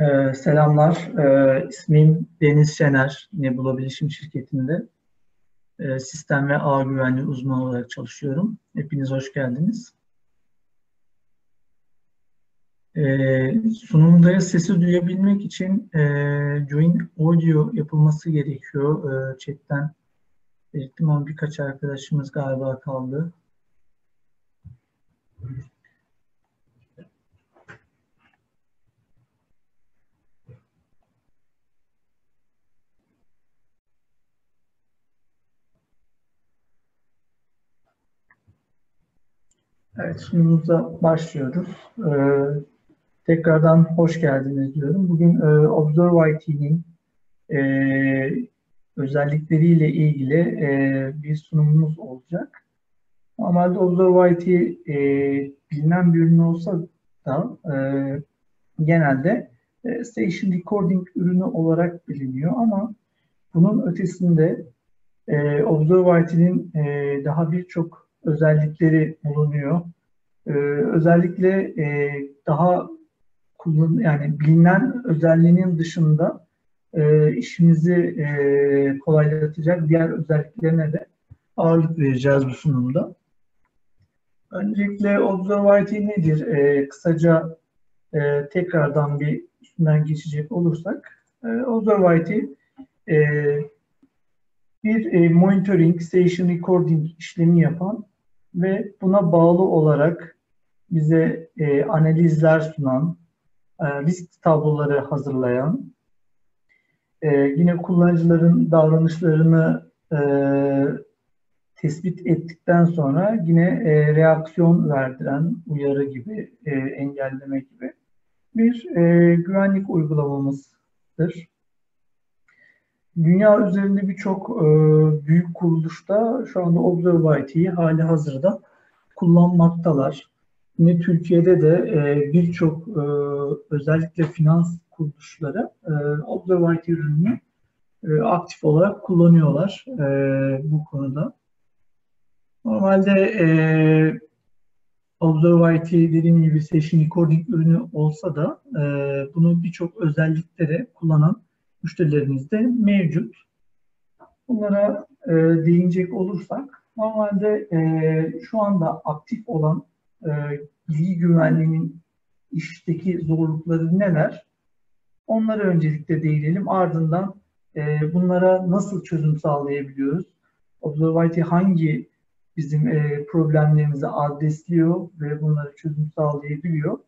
Ee, selamlar. Ee, ismim Deniz Şener. Nebula Bilişim Şirketi'nde e, sistem ve ağ güvenliği uzmanı olarak çalışıyorum. Hepiniz hoş geldiniz. Ee, sunumda sesi duyabilmek için e, join audio yapılması gerekiyor. E, chatten belirttim ama birkaç arkadaşımız galiba kaldı. Sunumumuza başlıyoruz. Ee, tekrardan hoş geldiniz diyorum. Bugün e, Observe IT'nin e, özellikleriyle ilgili e, bir sunumumuz olacak. Normalde Observe IT e, bilinen bir ürün olsa da e, genelde e, Station Recording ürünü olarak biliniyor ama bunun ötesinde e, Observe IT'nin e, daha birçok özellikleri bulunuyor. Ee, özellikle e, daha kullan yani bilinen özelliğinin dışında e, işimizi e, kolaylatacak diğer özelliklerine de ağırlık vereceğiz bu sunumda. Öncelikle Observability nedir? E, kısaca e, tekrardan bir üstünden geçecek olursak, e, Observability e, bir e, monitoring, station recording işlemi yapan ve buna bağlı olarak bize e, analizler sunan, e, risk tabloları hazırlayan, e, yine kullanıcıların davranışlarını e, tespit ettikten sonra yine e, reaksiyon verdiren, uyarı gibi, e, engelleme gibi bir e, güvenlik uygulamamızdır. Dünya üzerinde birçok e, büyük kuruluşta şu anda Observability'yi hali hazırda kullanmaktalar. Yine Türkiye'de de e, birçok e, özellikle finans kuruluşları e, Observability ürününü e, aktif olarak kullanıyorlar e, bu konuda. Normalde e, Observability dediğim gibi Session Recording ürünü olsa da e, bunu birçok özelliklere kullanan müşterilerimiz de mevcut. Bunlara e, değinecek olursak normalde e, şu anda aktif olan e, bilgi güvenliğinin işteki zorlukları neler? Onlara öncelikle değinelim. Ardından e, bunlara nasıl çözüm sağlayabiliyoruz? Observability hangi bizim e, problemlerimizi adresliyor ve bunlara çözüm sağlayabiliyor?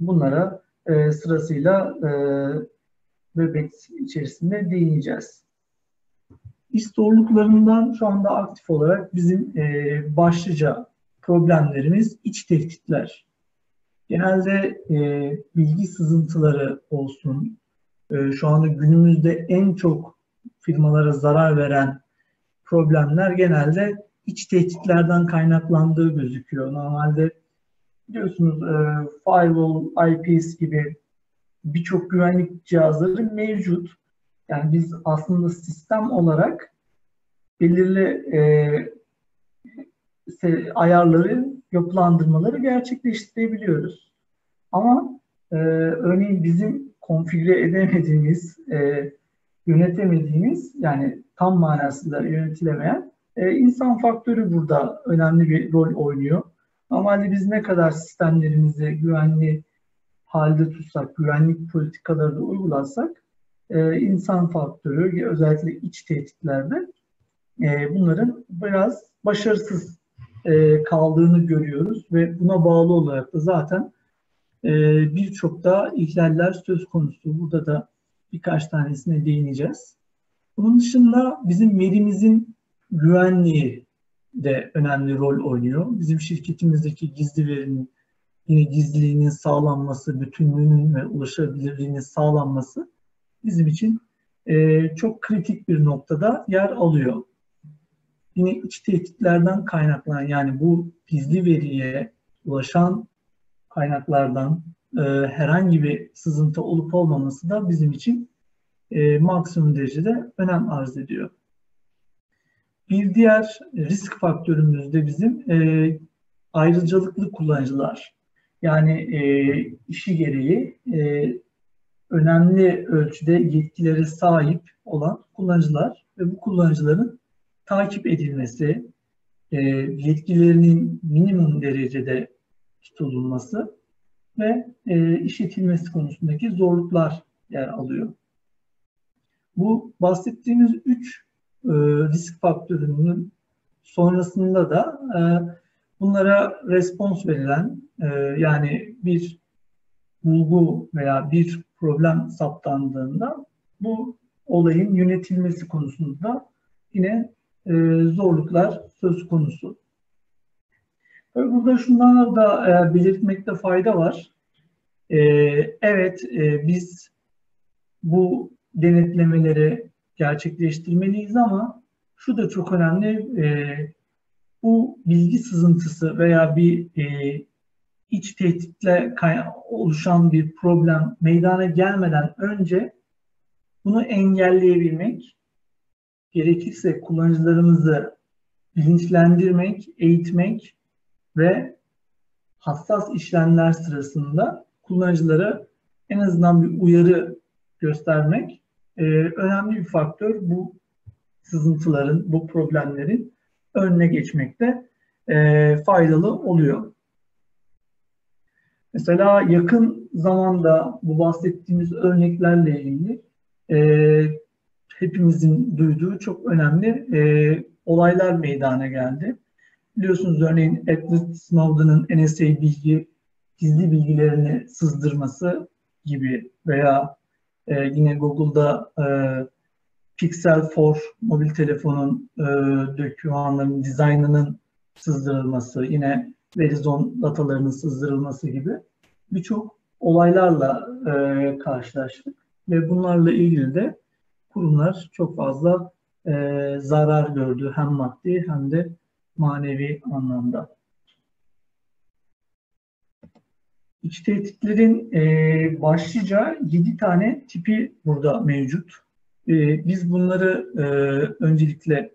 Bunlara e, sırasıyla e, bebek içerisinde değineceğiz. İş zorluklarından şu anda aktif olarak bizim e, başlıca problemlerimiz iç tehditler. Genelde e, bilgi sızıntıları olsun, e, şu anda günümüzde en çok firmalara zarar veren problemler genelde iç tehditlerden kaynaklandığı gözüküyor. Normalde biliyorsunuz e, firewall, IPS gibi birçok güvenlik cihazları mevcut. Yani biz aslında sistem olarak belirli e, ayarları, yapılandırmaları gerçekleştirebiliyoruz. Ama e, örneğin bizim konfigüre edemediğimiz, e, yönetemediğimiz yani tam manasında yönetilemeyen e, insan faktörü burada önemli bir rol oynuyor. Normalde biz ne kadar sistemlerimizi güvenli halde tutsak, güvenlik politikaları da uygularsak e, insan faktörü özellikle iç tehditlerde e, bunların biraz başarısız e, kaldığını görüyoruz ve buna bağlı olarak da zaten birçok da ihlaller söz konusu. Burada da birkaç tanesine değineceğiz. Bunun dışında bizim verimizin güvenliği de önemli rol oynuyor. Bizim şirketimizdeki gizli verinin yine gizliliğinin sağlanması, bütünlüğünün ve ulaşabilirliğinin sağlanması bizim için e, çok kritik bir noktada yer alıyor. Yine iç tehditlerden kaynaklanan yani bu gizli veriye ulaşan kaynaklardan e, herhangi bir sızıntı olup olmaması da bizim için e, maksimum derecede önem arz ediyor. Bir diğer risk faktörümüz de bizim e, ayrıcalıklı kullanıcılar. Yani e, işi gereği e, önemli ölçüde yetkilere sahip olan kullanıcılar ve bu kullanıcıların takip edilmesi, e, yetkilerinin minimum derecede tutulması ve e, işletilmesi konusundaki zorluklar yer alıyor. Bu bahsettiğimiz üç e, risk faktörünün sonrasında da e, bunlara respons verilen e, yani bir bulgu veya bir problem saptandığında bu olayın yönetilmesi konusunda yine e, zorluklar söz konusu. Tabii burada şundan da e, belirtmekte fayda var. E, evet e, biz bu denetlemeleri gerçekleştirmeliyiz ama şu da çok önemli. E, bu bilgi sızıntısı veya bir e, iç tehditle oluşan bir problem meydana gelmeden önce bunu engelleyebilmek, gerekirse kullanıcılarımızı bilinçlendirmek, eğitmek ve hassas işlemler sırasında kullanıcılara en azından bir uyarı göstermek e, önemli bir faktör. Bu sızıntıların, bu problemlerin önüne geçmekte e, faydalı oluyor. Mesela yakın zamanda bu bahsettiğimiz örneklerle ilgili e, hepimizin duyduğu çok önemli e, olaylar meydana geldi. Biliyorsunuz örneğin Edward Snowden'ın NSA bilgi, gizli bilgilerini sızdırması gibi veya e, yine Google'da e, Pixel 4 mobil telefonun e, dokümanların dizaynının sızdırılması, yine Verizon datalarının sızdırılması gibi birçok olaylarla e, karşılaştık ve bunlarla ilgili de kurumlar çok fazla e, zarar gördü hem maddi hem de manevi anlamda. İç tehditlerin e, başlıca 7 tane tipi burada mevcut. E, biz bunları e, öncelikle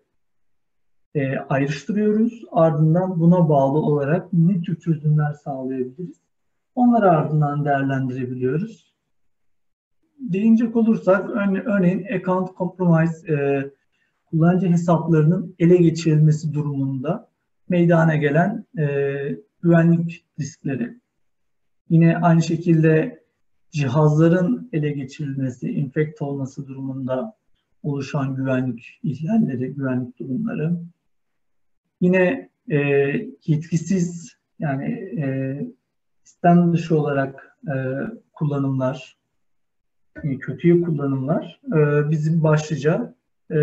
e, ayrıştırıyoruz. Ardından buna bağlı olarak ne tür çözümler sağlayabiliriz? Onları ardından değerlendirebiliyoruz. Değinecek olursak örneğin account compromise e, kullanıcı hesaplarının ele geçirilmesi durumunda meydana gelen e, güvenlik riskleri. Yine aynı şekilde cihazların ele geçirilmesi, infekt olması durumunda oluşan güvenlik ihlalleri, güvenlik durumları. Yine e, yetkisiz yani e, sistem dışı olarak e, kullanımlar, e, kötüye kullanımlar e, bizim başlıca e,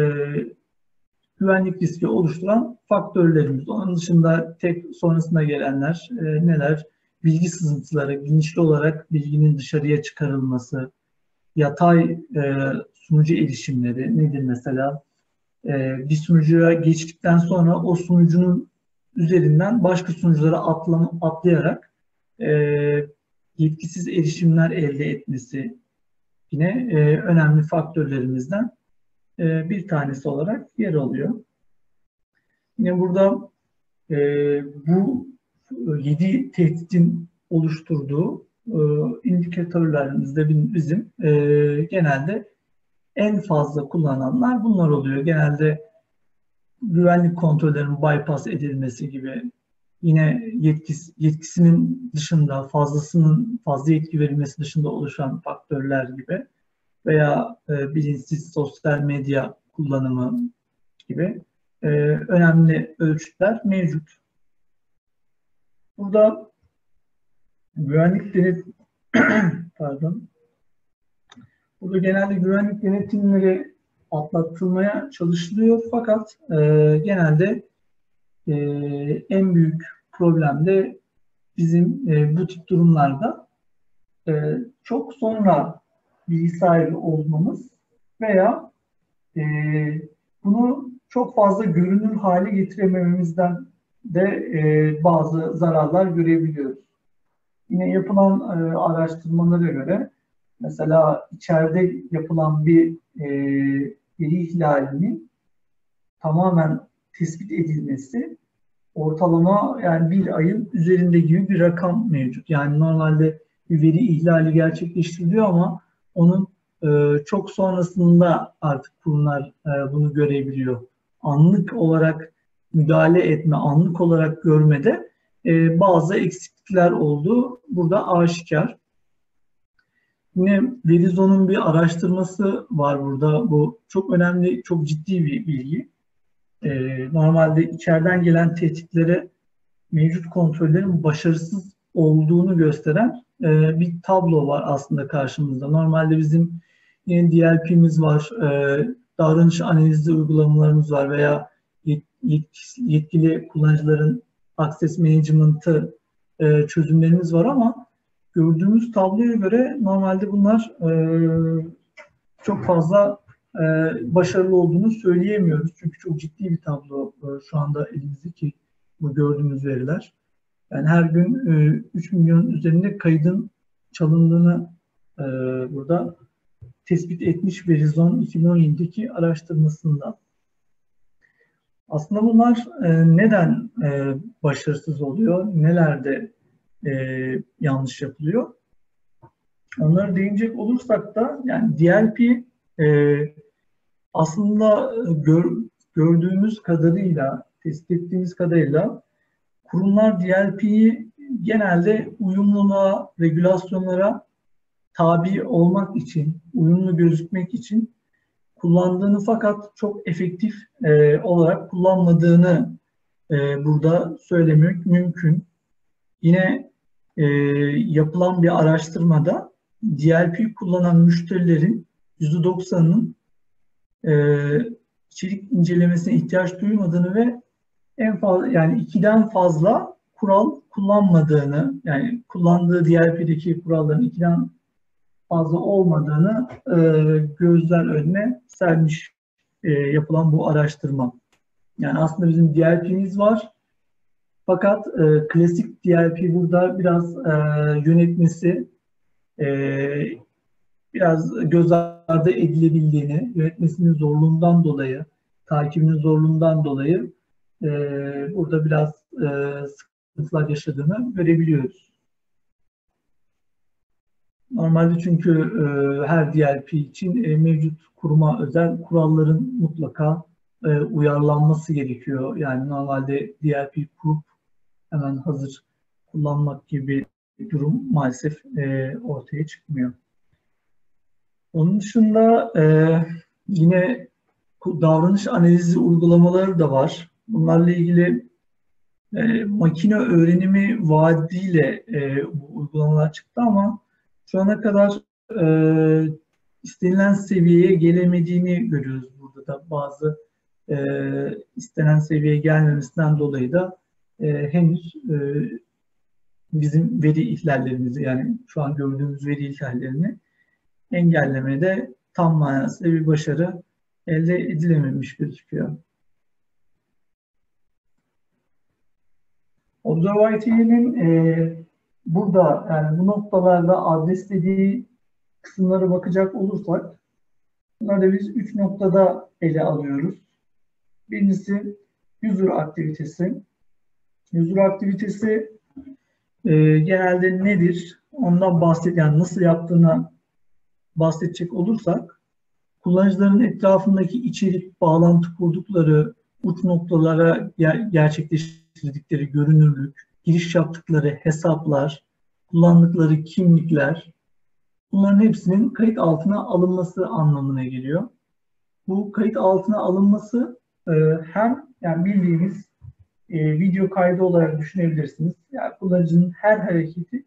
güvenlik riski oluşturan faktörlerimiz. Onun dışında tek sonrasında gelenler e, neler? Bilgi sızıntıları, bilinçli olarak bilginin dışarıya çıkarılması, yatay e, sunucu erişimleri nedir mesela? E, bir sunucuya geçtikten sonra o sunucunun üzerinden başka sunuculara atlayarak e, yetkisiz erişimler elde etmesi yine e, önemli faktörlerimizden e, bir tanesi olarak yer alıyor. Yine burada e, bu yedi tehditin oluşturduğu indikatörlerimizde bizim e, genelde en fazla kullananlar bunlar oluyor. Genelde güvenlik kontrollerinin bypass edilmesi gibi yine yetkisi, yetkisinin dışında fazlasının fazla yetki verilmesi dışında oluşan faktörler gibi veya e, bilinçsiz sosyal medya kullanımı gibi e, önemli ölçütler mevcut. Burada güvenlik denet pardon. Burada genelde güvenlik denetimleri atlatılmaya çalışılıyor fakat e, genelde e, en büyük problem de bizim e, bu tip durumlarda e, çok sonra bilgi sahibi olmamız veya e, bunu çok fazla görünür hale getiremememizden de e, bazı zararlar görebiliyoruz. Yine yapılan e, araştırmalara göre mesela içeride yapılan bir e, veri ihlalinin tamamen tespit edilmesi ortalama yani bir ayın üzerinde gibi bir rakam mevcut. Yani normalde bir veri ihlali gerçekleştiriliyor ama onun e, çok sonrasında artık kurumlar e, bunu görebiliyor. Anlık olarak müdahale etme, anlık olarak görmede e, bazı eksiklikler olduğu burada aşikar. Yine Verizon'un bir araştırması var burada. Bu çok önemli, çok ciddi bir bilgi. Ee, normalde içeriden gelen tehditlere mevcut kontrollerin başarısız olduğunu gösteren e, bir tablo var aslında karşımızda. Normalde bizim yine DLP'miz var, e, davranış analizi uygulamalarımız var veya yetkili kullanıcıların access management'ı e, çözümlerimiz var ama gördüğümüz tabloya göre normalde bunlar e, çok fazla e, başarılı olduğunu söyleyemiyoruz. Çünkü çok ciddi bir tablo e, şu anda elimizdeki bu gördüğümüz veriler. Yani her gün e, 3 milyon üzerinde kaydın çalındığını e, burada tespit etmiş Verizon 2017'deki araştırmasında. Aslında bunlar e, neden e, başarısız oluyor? Nelerde e, yanlış yapılıyor? Onları değinecek olursak da yani DLP e, aslında gör, gördüğümüz kadarıyla, tespit ettiğimiz kadarıyla kurumlar DLP'yi genelde uyumluluğa, regülasyonlara tabi olmak için, uyumlu gözükmek için kullandığını fakat çok efektif e, olarak kullanmadığını e, burada söylemek mümkün. Yine e, yapılan bir araştırmada DLP kullanan müşterilerin %90'ının e, içerik incelemesine ihtiyaç duymadığını ve en fazla yani ikiden fazla kural kullanmadığını yani kullandığı DLP'deki kuralların ikiden fazla olmadığını e, gözler önüne sermiş e, yapılan bu araştırma. Yani aslında bizim DLP'miz var. Fakat e, klasik DLP burada biraz e, yönetmesi e, biraz göz ardı edilebildiğini, yönetmesinin zorluğundan dolayı, takibinin zorluğundan dolayı e, burada biraz e, sıkıntılar yaşadığını görebiliyoruz. Normalde çünkü e, her DLP için e, mevcut kuruma özel kuralların mutlaka e, uyarlanması gerekiyor. Yani normalde DLP kurup hemen hazır kullanmak gibi bir durum maalesef e, ortaya çıkmıyor. Onun dışında e, yine davranış analizi uygulamaları da var. Bunlarla ilgili e, makine öğrenimi vaadiyle e, bu uygulamalar çıktı ama şu ana kadar e, istenilen seviyeye gelemediğini görüyoruz burada da bazı e, istenen seviyeye gelmemesinden dolayı da e, henüz e, bizim veri ihlallerimizi yani şu an gördüğümüz veri ihlallerini engellemede tam manasıyla bir başarı elde edilememiş gözüküyor. Observability'nin e, burada yani bu noktalarda adreslediği kısımlara bakacak olursak bunları biz üç noktada ele alıyoruz. Birincisi user aktivitesi. User aktivitesi e, genelde nedir? Ondan bahset yani nasıl yaptığına bahsedecek olursak kullanıcıların etrafındaki içerik, bağlantı kurdukları uç noktalara ger- gerçekleştirdikleri görünürlük, giriş yaptıkları hesaplar, kullandıkları kimlikler bunların hepsinin kayıt altına alınması anlamına geliyor. Bu kayıt altına alınması e, hem yani bildiğimiz e, video kaydı olarak düşünebilirsiniz. Yani kullanıcının her hareketi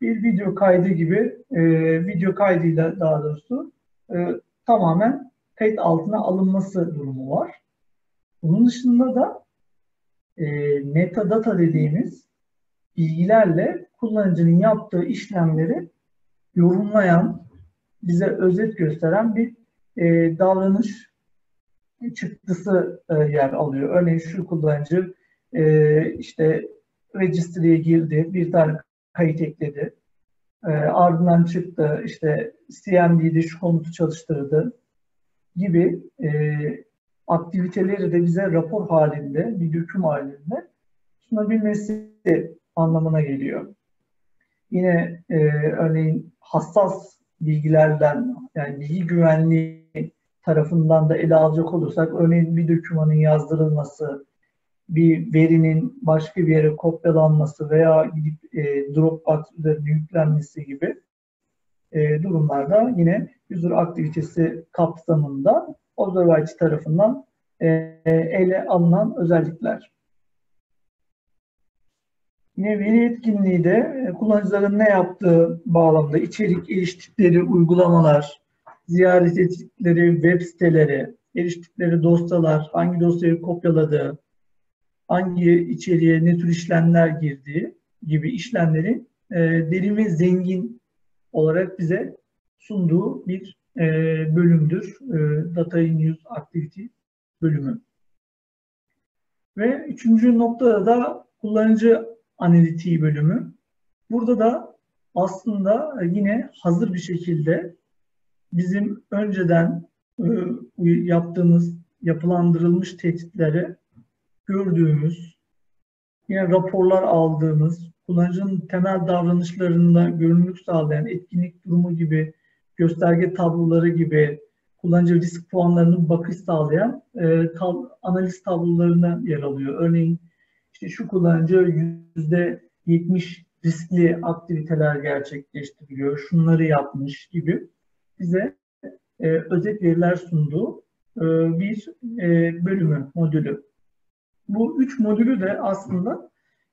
bir video kaydı gibi e, video kaydıyla daha doğrusu e, tamamen kayıt altına alınması durumu var. Bunun dışında da e, metadata dediğimiz bilgilerle kullanıcının yaptığı işlemleri yorumlayan, bize özet gösteren bir e, davranış çıktısı e, yer alıyor. Örneğin şu kullanıcı e, işte registry'e girdi, bir tane kayıt ekledi. E, ardından çıktı, işte CMD'de şu komutu çalıştırdı gibi e, aktiviteleri de bize rapor halinde, bir döküm halinde sunabilmesi anlamına geliyor. Yine e, örneğin hassas bilgilerden yani bilgi güvenliği tarafından da ele alacak olursak örneğin bir dokümanın yazdırılması, bir verinin başka bir yere kopyalanması veya gidip e, Dropbox üzerine yüklenmesi gibi e, durumlarda yine user aktivitesi kapsamında Observability tarafından e, ele alınan özellikler. Yine veri etkinliği de e, kullanıcıların ne yaptığı bağlamda içerik eriştikleri uygulamalar, ziyaret ettikleri web siteleri, eriştikleri dosyalar, hangi dosyayı kopyaladığı, hangi içeriğe ne tür işlemler girdiği gibi işlemleri e, derin ve zengin olarak bize sunduğu bir e, bölümdür. E, Data in Use Activity bölümü. Ve üçüncü noktada da kullanıcı analitiği bölümü. Burada da aslında yine hazır bir şekilde bizim önceden e, yaptığımız yapılandırılmış tehditleri gördüğümüz, yine raporlar aldığımız, kullanıcının temel davranışlarında görünürlük sağlayan etkinlik durumu gibi, gösterge tabloları gibi, kullanıcı risk puanlarının bakış sağlayan e, tab analiz tablolarına yer alıyor. Örneğin işte şu kullanıcı yüzde 70 riskli aktiviteler gerçekleştiriyor, şunları yapmış gibi bize e, özet veriler sunduğu e, bir e, bölümü, modülü. Bu üç modülü de aslında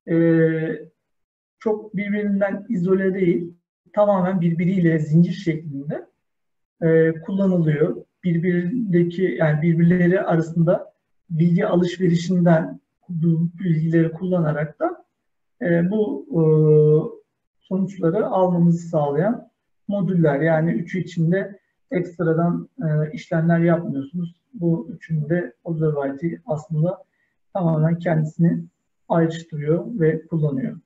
e, çok birbirinden izole değil, tamamen birbiriyle zincir şeklinde e, kullanılıyor. Birbirindeki yani birbirleri arasında bilgi alışverişinden bu bilgileri kullanarak da e, bu e, sonuçları almamızı sağlayan modüller. Yani üçü içinde ekstradan e, işlemler yapmıyorsunuz. Bu üçünde Observability aslında tamamen kendisini ayrıştırıyor ve kullanıyor.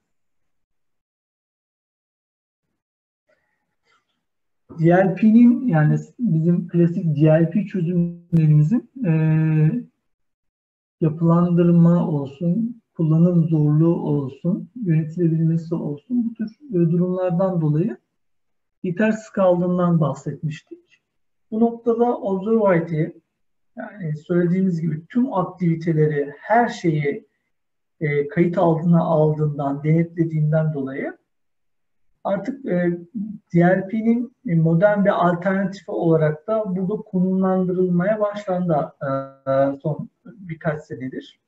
DLP'nin yani bizim klasik DLP çözümlerimizin e, yapılandırma olsun, kullanım zorluğu olsun, yönetilebilmesi olsun bu tür e, durumlardan dolayı yetersiz kaldığından bahsetmiştik. Bu noktada Observability yani söylediğimiz gibi tüm aktiviteleri, her şeyi e, kayıt altına aldığından, denetlediğinden dolayı artık e, DLP'nin modern bir alternatifi olarak da burada konumlandırılmaya başlandı e, son birkaç senedir.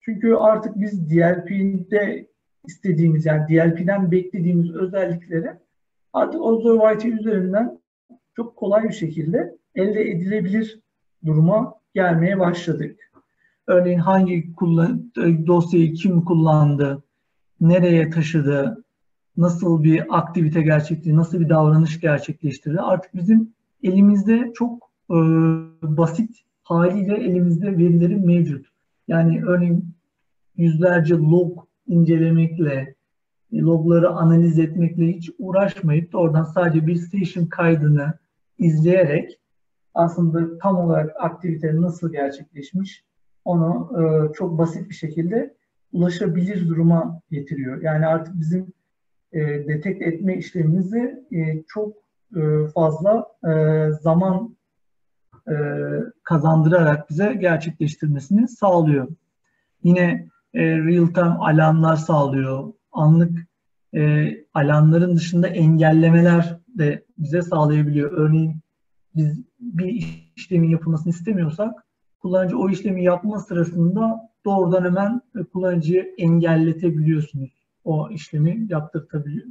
Çünkü artık biz DLP'de istediğimiz yani DLP'den beklediğimiz özellikleri artık Observability üzerinden çok kolay bir şekilde elde edilebilir duruma gelmeye başladık. Örneğin hangi kullan dosyayı kim kullandı, nereye taşıdı, nasıl bir aktivite gerçekleştirdi, nasıl bir davranış gerçekleştirdi. Artık bizim elimizde çok e, basit haliyle elimizde verilerin mevcut. Yani örneğin yüzlerce log incelemekle, logları analiz etmekle hiç uğraşmayıp da oradan sadece bir station kaydını izleyerek aslında tam olarak aktivite nasıl gerçekleşmiş onu e, çok basit bir şekilde ulaşabilir duruma getiriyor. Yani artık bizim e, detek etme işlemimizi e, çok e, fazla e, zaman e, kazandırarak bize gerçekleştirmesini sağlıyor. Yine e, real-time alarmlar sağlıyor. Anlık e, alarmların dışında engellemeler de bize sağlayabiliyor. Örneğin biz bir işlemin yapılmasını istemiyorsak kullanıcı o işlemi yapma sırasında doğrudan hemen kullanıcıyı engelletebiliyorsunuz. O işlemi yaptırtabiliyor,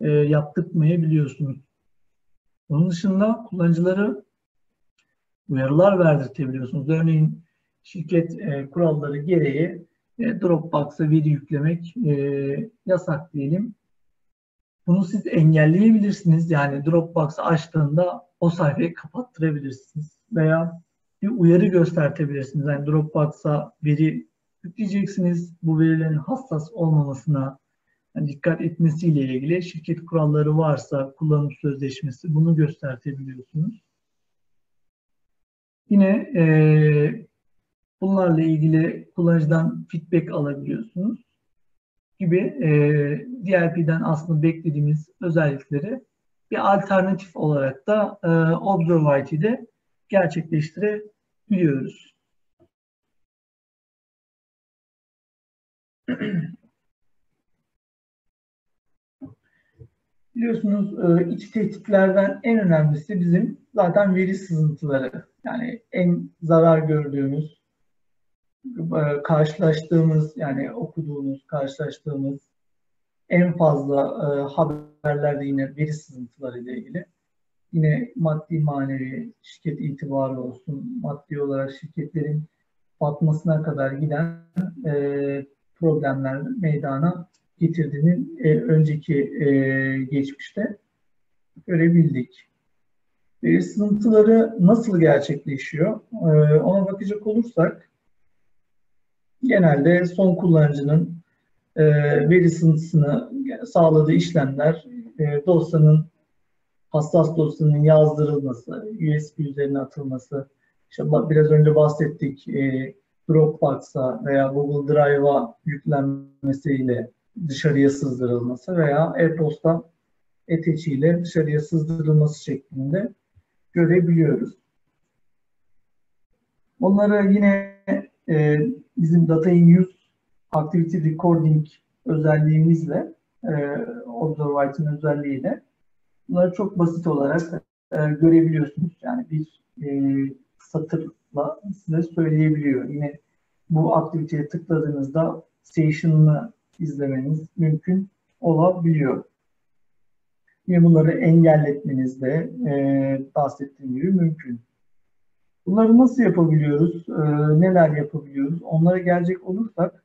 e, yaptırtmayabiliyorsunuz. Onun dışında kullanıcıları uyarılar verdirtebiliyorsunuz. Örneğin şirket e, kuralları gereği e, Dropbox'a veri yüklemek e, yasak diyelim. Bunu siz engelleyebilirsiniz. Yani Dropbox açtığında o sayfayı kapattırabilirsiniz. Veya bir uyarı göstertebilirsiniz. Yani Dropbox'a veri yükleyeceksiniz. Bu verilerin hassas olmamasına yani dikkat etmesiyle ilgili şirket kuralları varsa kullanım sözleşmesi bunu göstertebiliyorsunuz. Yine e, bunlarla ilgili kullanıcıdan feedback alabiliyorsunuz gibi e, DLP'den aslında beklediğimiz özellikleri bir alternatif olarak da e, Observability'de gerçekleştirebiliyoruz. Biliyorsunuz e, iç tehditlerden en önemlisi bizim zaten veri sızıntıları. Yani en zarar gördüğümüz, e, karşılaştığımız yani okuduğumuz, karşılaştığımız en fazla e, haberlerde yine veri sızıntıları ile ilgili. Yine maddi manevi şirket itibarı olsun, maddi olarak şirketlerin batmasına kadar giden e, problemler meydana getirdiğini e, önceki e, geçmişte görebildik. Veri sızıntıları nasıl gerçekleşiyor? E, ona bakacak olursak genelde son kullanıcının e, veri sızıntısını sağladığı işlemler e, dosyanın hassas dosyanın yazdırılması, USB üzerine atılması, işte biraz önce bahsettik e, Dropbox'a veya Google Drive'a yüklenmesiyle dışarıya sızdırılması veya e-posta eteçiyle dışarıya sızdırılması şeklinde görebiliyoruz. Bunları yine e, bizim Data in Use Activity Recording özelliğimizle, e, Observability'nin özelliğiyle bunları çok basit olarak e, görebiliyorsunuz. Yani bir e, satırla size söyleyebiliyor. Yine bu aktiviteye tıkladığınızda station'ını izlemeniz mümkün olabiliyor. Yine bunları engelletmeniz de e, bahsettiğim gibi mümkün. Bunları nasıl yapabiliyoruz? E, neler yapabiliyoruz? Onlara gelecek olursak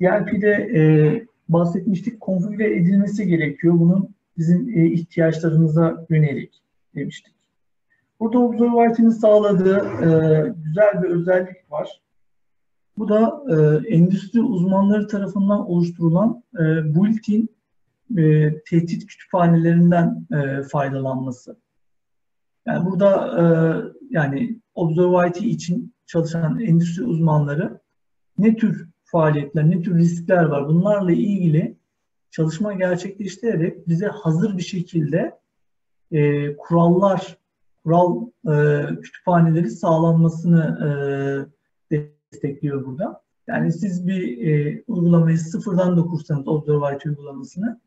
ERP'de e, bahsetmiştik konfigüre edilmesi gerekiyor. Bunun bizim e, ihtiyaçlarımıza yönelik demiştik. Burada Observability'nin sağladığı e, güzel bir özellik var. Bu da e, endüstri uzmanları tarafından oluşturulan e, built-in e, tehdit kütüphanelerinden e, faydalanması. Yani burada e, yani Observability için çalışan endüstri uzmanları ne tür faaliyetler, ne tür riskler var bunlarla ilgili çalışma gerçekleştirerek bize hazır bir şekilde e, kurallar, kural e, kütüphaneleri sağlanmasını e, destekliyor burada. Yani siz bir e, uygulamayı sıfırdan da kursanız Observability uygulamasını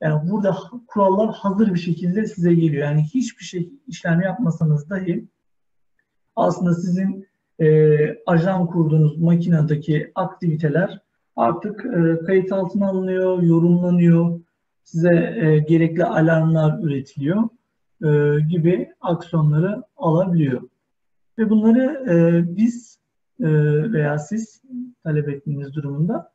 yani burada kurallar hazır bir şekilde size geliyor. Yani hiçbir şey işlem yapmasanız dahi aslında sizin e, ajan kurduğunuz makinedeki aktiviteler artık e, kayıt altına alınıyor, yorumlanıyor, size e, gerekli alarmlar üretiliyor e, gibi aksiyonları alabiliyor. Ve bunları e, biz e, veya siz talep ettiğiniz durumunda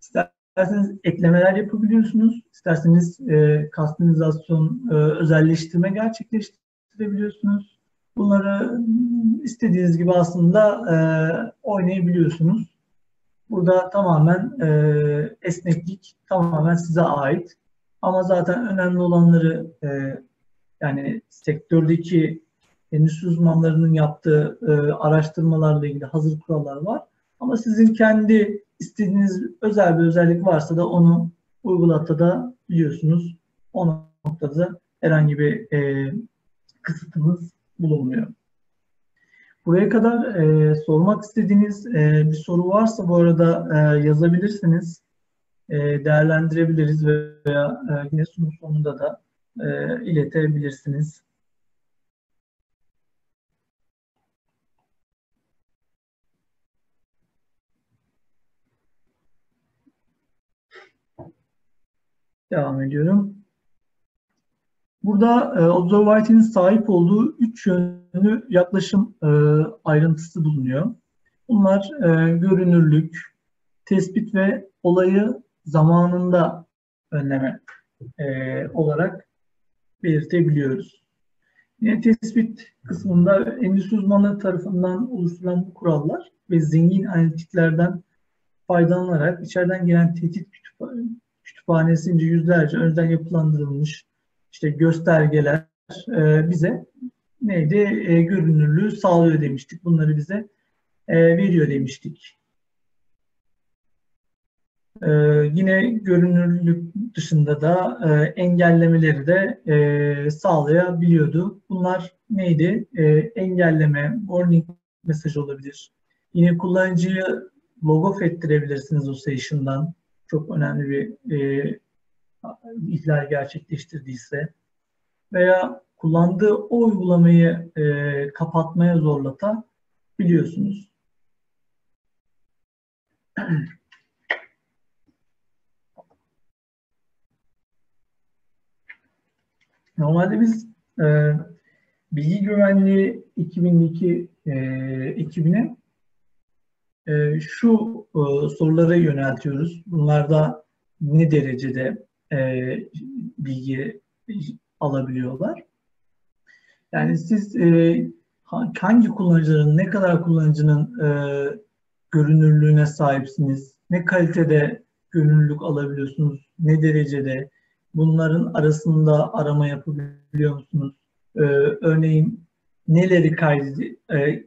isterseniz eklemeler yapabiliyorsunuz, isterseniz e, kastomizasyon, e, özelleştirme gerçekleştirebiliyorsunuz. Bunları istediğiniz gibi aslında e, oynayabiliyorsunuz. Burada tamamen e, esneklik tamamen size ait. Ama zaten önemli olanları e, yani sektördeki endüstri uzmanlarının yaptığı e, araştırmalarla ilgili hazır kurallar var. Ama sizin kendi istediğiniz özel bir özellik varsa da onu uygulatta biliyorsunuz. O noktada herhangi bir e, kısıtımız bulunmuyor. Buraya kadar e, sormak istediğiniz e, bir soru varsa bu arada e, yazabilirsiniz. E, değerlendirebiliriz veya e, yine sunum sonunda da e, iletebilirsiniz. Devam ediyorum. Burada e, Observability'nin sahip olduğu üç yönlü yaklaşım e, ayrıntısı bulunuyor. Bunlar e, görünürlük, tespit ve olayı zamanında önleme e, olarak belirtebiliyoruz. Yine tespit kısmında endüstri uzmanları tarafından oluşturulan bu kurallar ve zengin analitiklerden faydalanarak içeriden gelen tehdit kütüphanesince yüzlerce önceden yapılandırılmış işte göstergeler e, bize neydi? E, görünürlüğü sağlıyor demiştik. Bunları bize e, veriyor demiştik. Ee, yine görünürlük dışında da e, engellemeleri de e, sağlayabiliyordu. Bunlar neydi? E, engelleme, warning mesaj olabilir. Yine kullanıcıyı logof ettirebilirsiniz o session'dan. Çok önemli bir e, ihlal gerçekleştirdiyse. Veya kullandığı o uygulamayı e, kapatmaya zorlatabiliyorsunuz. Normalde biz e, bilgi güvenliği 2002 e, 2000'e e, şu e, sorulara yöneltiyoruz. Bunlarda ne derecede e, bilgi alabiliyorlar? Yani siz e, hangi kullanıcıların, ne kadar kullanıcının e, görünürlüğüne sahipsiniz? Ne kalitede görünürlük alabiliyorsunuz? Ne derecede? Bunların arasında arama yapabiliyor musunuz? Ee, örneğin neleri kaydı, e,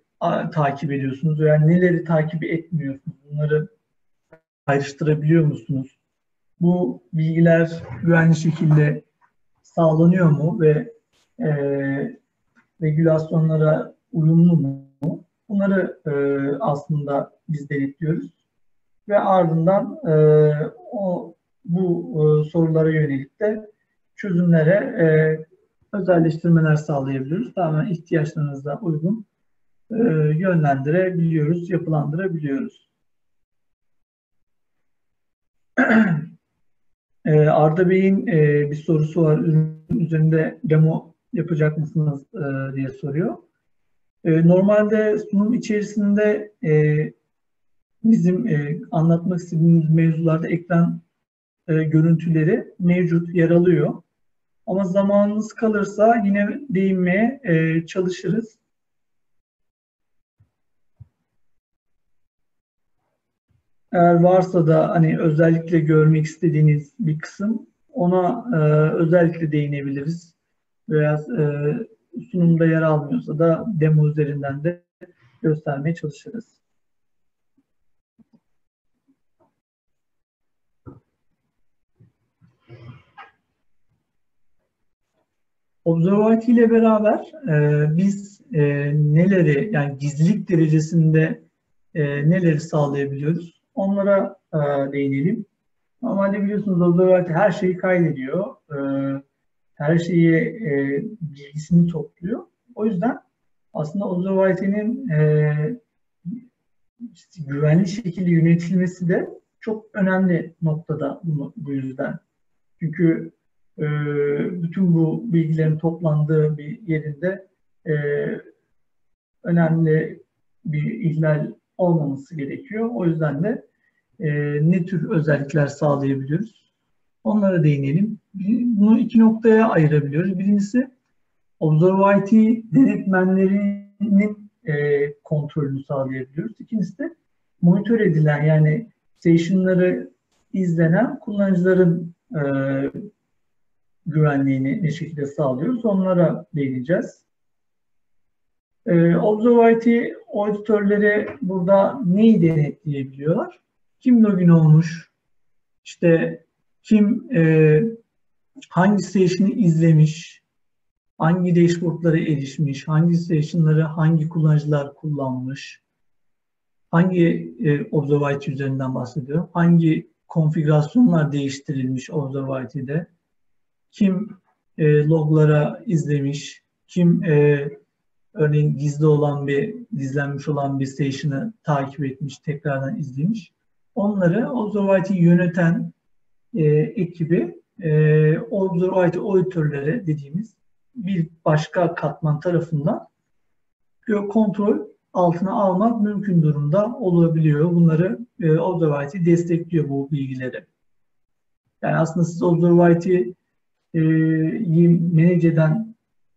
takip ediyorsunuz veya neleri takip etmiyorsunuz? Bunları ayrıştırabiliyor musunuz? Bu bilgiler güvenli şekilde sağlanıyor mu ve e, regülasyonlara uyumlu mu? Bunları e, aslında biz denetliyoruz ve ardından e, o bu e, sorulara yönelik de çözümlere e, özelleştirmeler sağlayabiliyoruz. Tamamen ihtiyaçlarınıza uygun e, yönlendirebiliyoruz, yapılandırabiliyoruz. e, Arda Bey'in e, bir sorusu var. Üzerinde demo yapacak mısınız e, diye soruyor. E, normalde sunum içerisinde bizim anlatmak istediğimiz mevzularda ekran görüntüleri mevcut, yer alıyor. Ama zamanınız kalırsa yine değinmeye çalışırız. Eğer varsa da hani özellikle görmek istediğiniz bir kısım ona e, özellikle değinebiliriz. Veya e, sunumda yer almıyorsa da demo üzerinden de göstermeye çalışırız. Observability ile beraber e, biz e, neleri yani gizlilik derecesinde e, neleri sağlayabiliyoruz? Onlara e, değinelim. Normalde biliyorsunuz Observability her şeyi kaydediyor. E, her şeyi e, bilgisini topluyor. O yüzden aslında Observability'nin e, işte güvenli şekilde yönetilmesi de çok önemli noktada bu, bu yüzden. Çünkü e, bütün bu bilgilerin toplandığı bir yerinde e, önemli bir ihlal olmaması gerekiyor. O yüzden de e, ne tür özellikler sağlayabiliyoruz? Onlara değinelim. Bunu iki noktaya ayırabiliyoruz. Birincisi observability denetmenlerinin e, kontrolünü sağlayabiliyoruz. İkincisi de monitör edilen yani stationları izlenen kullanıcıların e, güvenliğini ne şekilde sağlıyoruz onlara değineceğiz. E, Observability auditörleri burada neyi denetleyebiliyorlar? Kim login olmuş, işte kim e, hangi station'ı izlemiş, hangi dashboardlara erişmiş, hangi station'ları hangi kullanıcılar kullanmış, hangi e, Observability üzerinden bahsediyor, hangi konfigürasyonlar değiştirilmiş Observability'de, kim e, loglara izlemiş, kim e, örneğin gizli olan bir, gizlenmiş olan bir station'ı takip etmiş, tekrardan izlemiş. Onları Observability yöneten e, ekibi e, Observability auditörleri dediğimiz bir başka katman tarafından kontrol altına almak mümkün durumda olabiliyor. Bunları e, Observability destekliyor bu bilgileri. Yani aslında siz Observability e, manage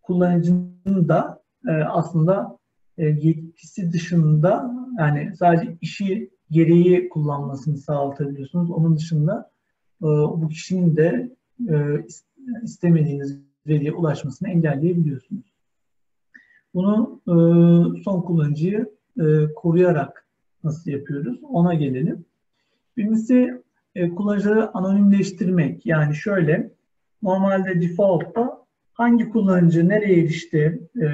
kullanıcının da e, aslında e, yetkisi dışında yani sadece işi gereği kullanmasını sağlatabiliyorsunuz. Onun dışında e, bu kişinin de e, istemediğiniz veriye ulaşmasını engelleyebiliyorsunuz. Bunu e, son kullanıcıyı koruyarak nasıl yapıyoruz? Ona gelelim. Birincisi kullanıcıları anonimleştirmek. Yani şöyle, normalde default'ta hangi kullanıcı nereye erişti, e,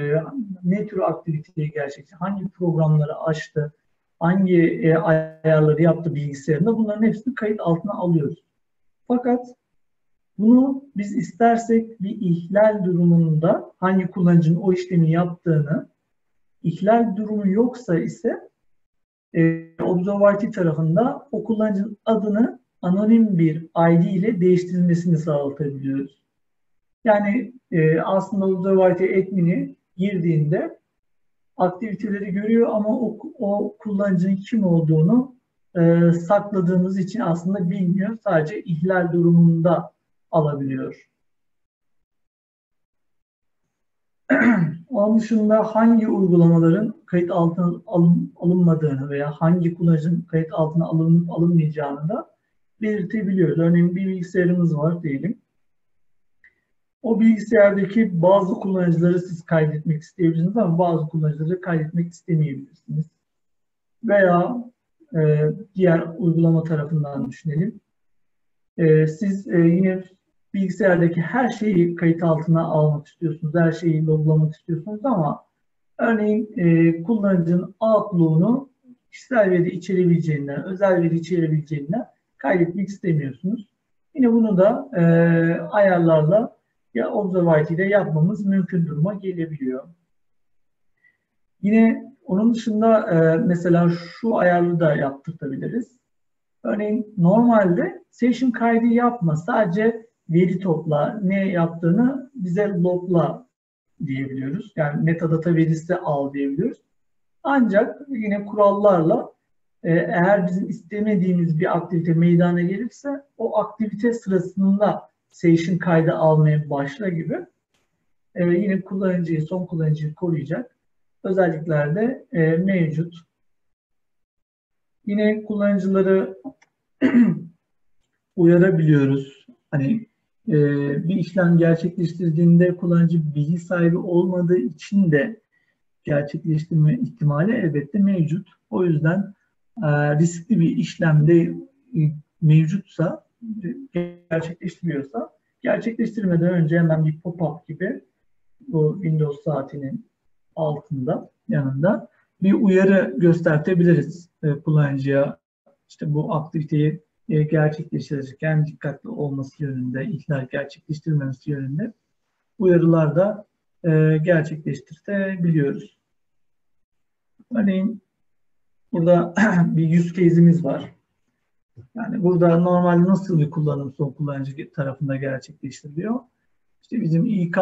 ne tür aktiviteyi gerçekleştirdi, hangi programları açtı, hangi e, ayarları yaptı bilgisayarında bunların hepsini kayıt altına alıyoruz. Fakat bunu biz istersek bir ihlal durumunda hangi kullanıcının o işlemi yaptığını, ihlal durumu yoksa ise e, Observability tarafında o kullanıcının adını anonim bir ID ile değiştirilmesini sağlatabiliyoruz. Yani e, aslında Observability admin'i girdiğinde aktiviteleri görüyor ama o, o kullanıcının kim olduğunu e, sakladığımız için aslında bilmiyor. Sadece ihlal durumunda alabiliyor. Onun dışında hangi uygulamaların kayıt altına alın, alınmadığını veya hangi kullanıcının kayıt altına alınıp alınmayacağını da belirtebiliyoruz. Örneğin bir bilgisayarımız var diyelim. O bilgisayardaki bazı kullanıcıları siz kaydetmek isteyebilirsiniz ama bazı kullanıcıları kaydetmek istemeyebilirsiniz. Veya e, diğer uygulama tarafından düşünelim. E, siz e, yine bilgisayardaki her şeyi kayıt altına almak istiyorsunuz, her şeyi loglamak istiyorsunuz ama örneğin e, kullanıcının Outlook'unu kişisel veri içerebileceğinden, özel veri içerebileceğinden kaydetmek istemiyorsunuz. Yine bunu da e, ayarlarla ya Observability'de yapmamız mümkün duruma gelebiliyor. Yine onun dışında e, mesela şu ayarlı da yaptırtabiliriz. Örneğin normalde session kaydı yapma. Sadece veri topla, ne yaptığını bize logla diyebiliyoruz. Yani metadata verisi al diyebiliyoruz. Ancak yine kurallarla e, eğer bizim istemediğimiz bir aktivite meydana gelirse o aktivite sırasında session kaydı almaya başla gibi e, yine kullanıcıyı, son kullanıcıyı koruyacak özellikler de e, mevcut. Yine kullanıcıları uyarabiliyoruz. Hani e, bir işlem gerçekleştirdiğinde kullanıcı bilgi sahibi olmadığı için de gerçekleştirme ihtimali elbette mevcut. O yüzden e, riskli bir işlemde e, mevcutsa, gerçekleştiriyorsa gerçekleştirmeden önce hemen bir pop-up gibi bu Windows saatinin altında, yanında bir uyarı göstertebiliriz e, kullanıcıya. İşte bu aktiviteyi e, gerçekleştirirken dikkatli olması yönünde, ihlal gerçekleştirmemesi yönünde uyarılar da e, gerçekleştirebiliyoruz. Örneğin burada bir use case'imiz var. Yani burada normal nasıl bir kullanım son kullanıcı tarafında gerçekleştiriliyor? İşte bizim İK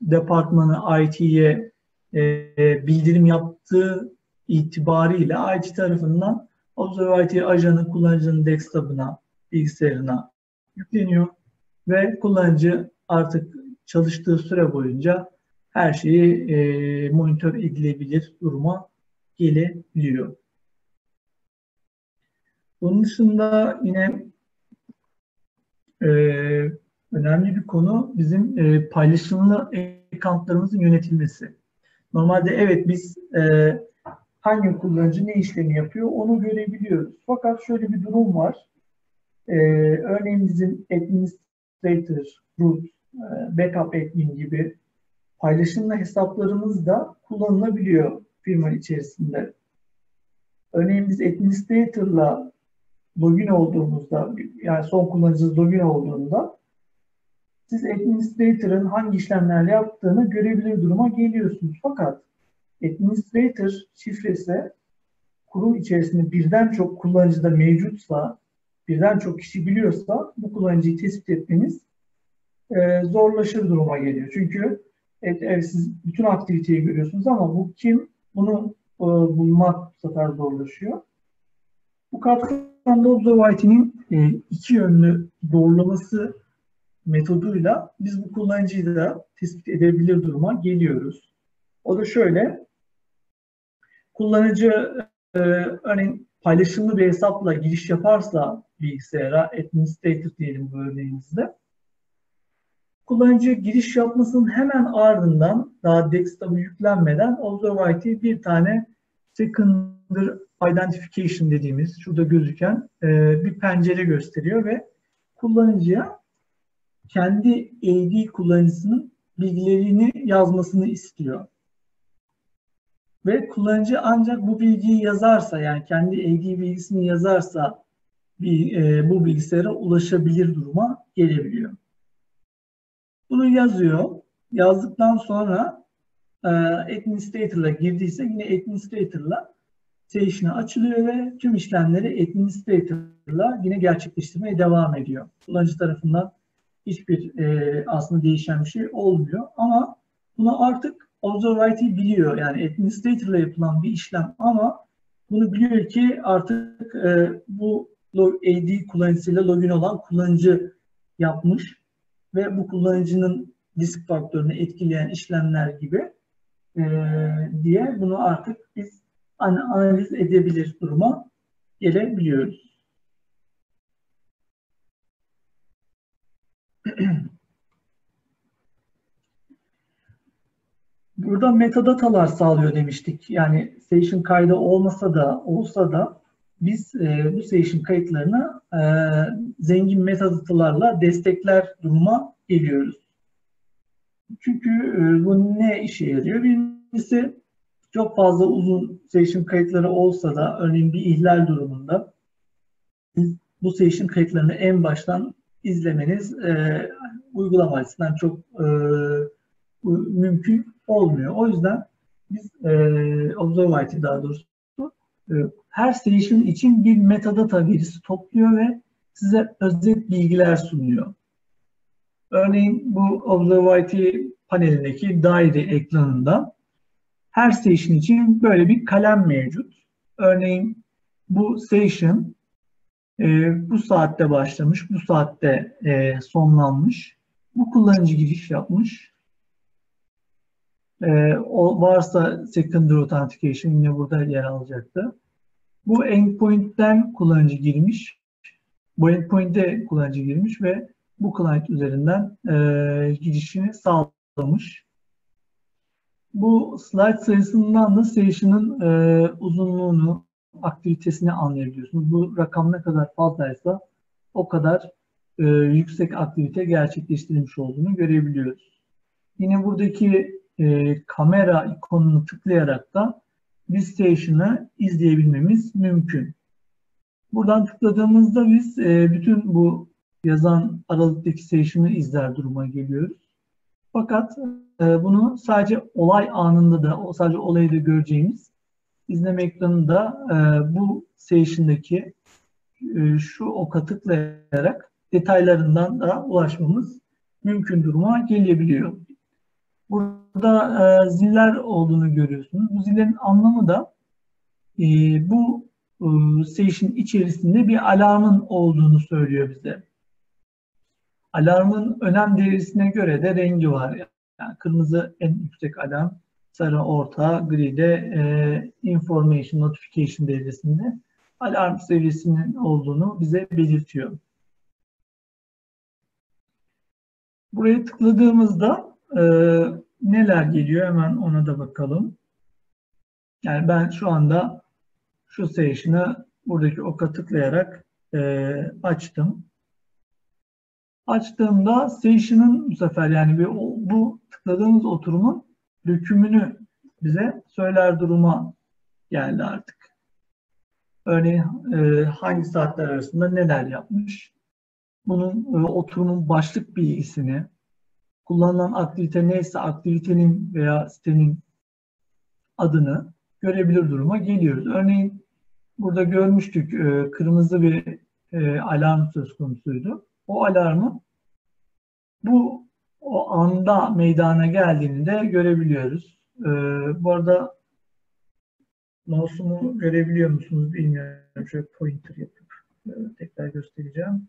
departmanı IT'ye e, bildirim yaptığı itibariyle IT tarafından Observability ajanı kullanıcının desktop'ına, bilgisayarına yükleniyor ve kullanıcı artık çalıştığı süre boyunca her şeyi e, monitör edilebilir duruma gelebiliyor. Bunun dışında yine e, önemli bir konu bizim e, paylaşımlı accountlarımızın yönetilmesi. Normalde evet biz e, hangi kullanıcı ne işlemi yapıyor onu görebiliyoruz. Fakat şöyle bir durum var. E, örneğin bizim administrator, root, e, backup admin gibi paylaşımlı hesaplarımız da kullanılabiliyor firma içerisinde. Örneğin biz administrator'la login olduğumuzda, yani son kullanıcı login olduğunda siz administrator'ın hangi işlemler yaptığını görebilir duruma geliyorsunuz. Fakat administrator şifresi kurum içerisinde birden çok kullanıcıda mevcutsa, birden çok kişi biliyorsa bu kullanıcıyı tespit etmeniz e, zorlaşır duruma geliyor. Çünkü evet, evet, siz bütün aktiviteyi görüyorsunuz ama bu kim? Bunu e, bulmak bu sefer zorlaşıyor. Bu kapsamda Observability'nin e, iki yönlü doğrulaması metoduyla biz bu kullanıcıyı da tespit edebilir duruma geliyoruz. O da şöyle, kullanıcı e, örneğin paylaşımlı bir hesapla giriş yaparsa bilgisayara, administrator diyelim bu örneğimizde, kullanıcı giriş yapmasının hemen ardından daha desktop'a yüklenmeden Observability bir tane secondary identification dediğimiz şurada gözüken e, bir pencere gösteriyor ve kullanıcıya kendi AD kullanıcısının bilgilerini yazmasını istiyor. Ve kullanıcı ancak bu bilgiyi yazarsa yani kendi AD bilgisini yazarsa bir, e, bu bilgisayara ulaşabilir duruma gelebiliyor. Bunu yazıyor. Yazdıktan sonra e, administrator'la girdiyse yine administrator'la session'ı açılıyor ve tüm işlemleri administrator'la yine gerçekleştirmeye devam ediyor. Kullanıcı tarafından hiçbir e, aslında değişen bir şey olmuyor. Ama bunu artık Observability biliyor. Yani administrator yapılan bir işlem ama bunu biliyor ki artık e, bu AD kullanıcısıyla login olan kullanıcı yapmış ve bu kullanıcının risk faktörünü etkileyen işlemler gibi e, diye bunu artık biz analiz edebilir duruma gelebiliyoruz. Burada metadatalar sağlıyor demiştik. Yani session kaydı olmasa da olsa da biz e, bu session kayıtlarını e, zengin metadatalarla destekler duruma geliyoruz. Çünkü e, bu ne işe yarıyor? Birincisi çok fazla uzun session kayıtları olsa da örneğin bir ihlal durumunda biz bu session kayıtlarını en baştan izlemeniz e, uygulama açısından çok e, mümkün olmuyor. O yüzden biz e, Observability daha doğrusu e, her station için bir metadata verisi topluyor ve size özet bilgiler sunuyor. Örneğin bu Observability panelindeki daire ekranında her station için böyle bir kalem mevcut. Örneğin bu station e, bu saatte başlamış, bu saatte e, sonlanmış. Bu kullanıcı giriş yapmış. E, o varsa secondary authentication yine burada yer alacaktı. Bu endpoint'ten kullanıcı girmiş. Bu endpoint'e kullanıcı girmiş ve bu client üzerinden e, girişini sağlamış. Bu slide sayısından da session'ın e, uzunluğunu, aktivitesini anlayabiliyorsunuz. Bu rakam ne kadar fazlaysa o kadar e, yüksek aktivite gerçekleştirilmiş olduğunu görebiliyoruz. Yine buradaki e, kamera ikonunu tıklayarak da biz station'ı izleyebilmemiz mümkün. Buradan tıkladığımızda biz e, bütün bu yazan aralıktaki station'ı izler duruma geliyoruz. Fakat e, bunu sadece olay anında da, sadece olayı da göreceğimiz izleme ekranında e, bu station'daki e, şu oka tıklayarak detaylarından da ulaşmamız mümkün duruma gelebiliyor. Burada e, ziller olduğunu görüyorsunuz. Bu zillerin anlamı da e, bu e, station içerisinde bir alarmın olduğunu söylüyor bize. Alarmın önem derecesine göre de rengi var. Yani kırmızı en yüksek alarm, sarı orta, gri de e, information notification devresinde alarm seviyesinin olduğunu bize belirtiyor. Buraya tıkladığımızda e, neler geliyor hemen ona da bakalım. Yani ben şu anda şu session'ı buradaki oka tıklayarak e, açtım. Açtığımda session'ın bu sefer yani bir, bu tıkladığımız oturumun dökümünü bize söyler duruma geldi artık. Örneğin e, hangi saatler arasında neler yapmış? Bunun e, oturumun başlık bilgisini, kullanılan aktivite neyse aktivitenin veya sitenin adını görebilir duruma geliyoruz. Örneğin burada görmüştük e, kırmızı bir e, alarm söz konusuydu. O alarmı bu o anda meydana geldiğini de görebiliyoruz. E, bu arada mouse'umu görebiliyor musunuz bilmiyorum. Şöyle pointer yapıp e, tekrar göstereceğim.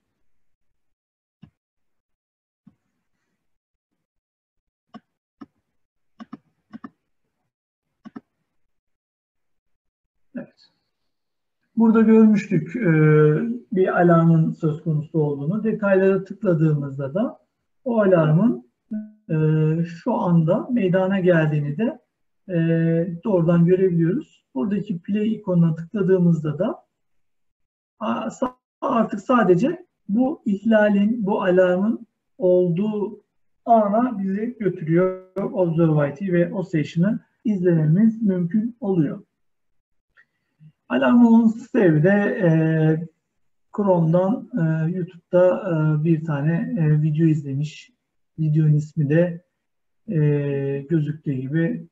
Evet. Burada görmüştük e, bir alarmın söz konusu olduğunu. Detaylara tıkladığımızda da o alarmın e, şu anda meydana geldiğini de e, doğrudan görebiliyoruz. Buradaki play ikonuna tıkladığımızda da artık sadece bu ihlalin, bu alarmın olduğu ana bizi götürüyor. Observability ve o session'ı izlememiz mümkün oluyor. Alarm olması sebebi de e, Chrome'dan e, YouTube'da e, bir tane e, video izlemiş. Videonun ismi de e, gözüktüğü gibi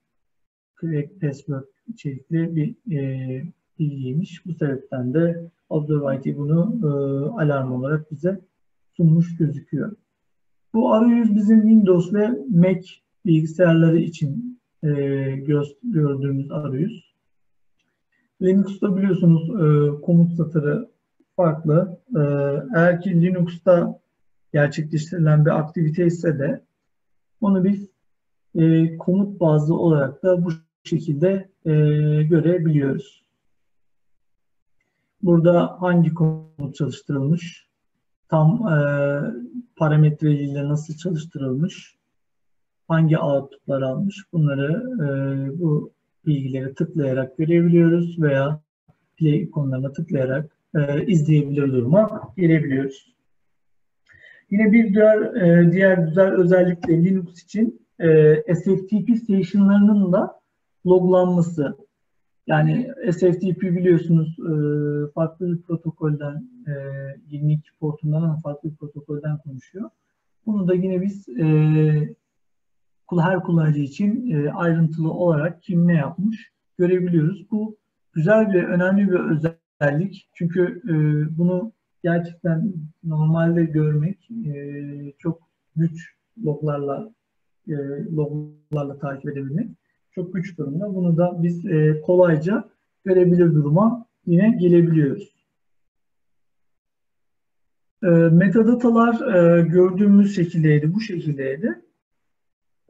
Crack Password içerikli bir e, bilgiymiş. Bu sebepten de Observability bunu e, alarm olarak bize sunmuş gözüküyor. Bu arayüz bizim Windows ve Mac bilgisayarları için e, gördüğümüz arayüz. Linux'ta biliyorsunuz e, komut satırı farklı. E, eğer ki Linux'ta gerçekleştirilen bir aktivite ise de onu biz e, komut bazlı olarak da bu şekilde e, görebiliyoruz. Burada hangi komut çalıştırılmış, tam e, parametreleriyle nasıl çalıştırılmış, hangi outputlar almış bunları e, bu bilgileri tıklayarak görebiliyoruz veya play ikonlarına tıklayarak e, izleyebilir duruma gelebiliyoruz. Yine bir diğer, e, diğer güzel özellik de Linux için e, SFTP stationlarının da loglanması. Yani SFTP biliyorsunuz e, farklı bir protokolden, e, 22 portundan ama farklı bir protokolden konuşuyor. Bunu da yine biz e, her kullanıcı için e, ayrıntılı olarak kim ne yapmış görebiliyoruz. Bu güzel ve önemli bir özellik. Çünkü e, bunu gerçekten normalde görmek e, çok güç loglarla loglarla takip edebilmek çok güç durumda. Bunu da biz kolayca görebilir duruma yine gelebiliyoruz. Metadatalar gördüğümüz şekildeydi, bu şekildeydi.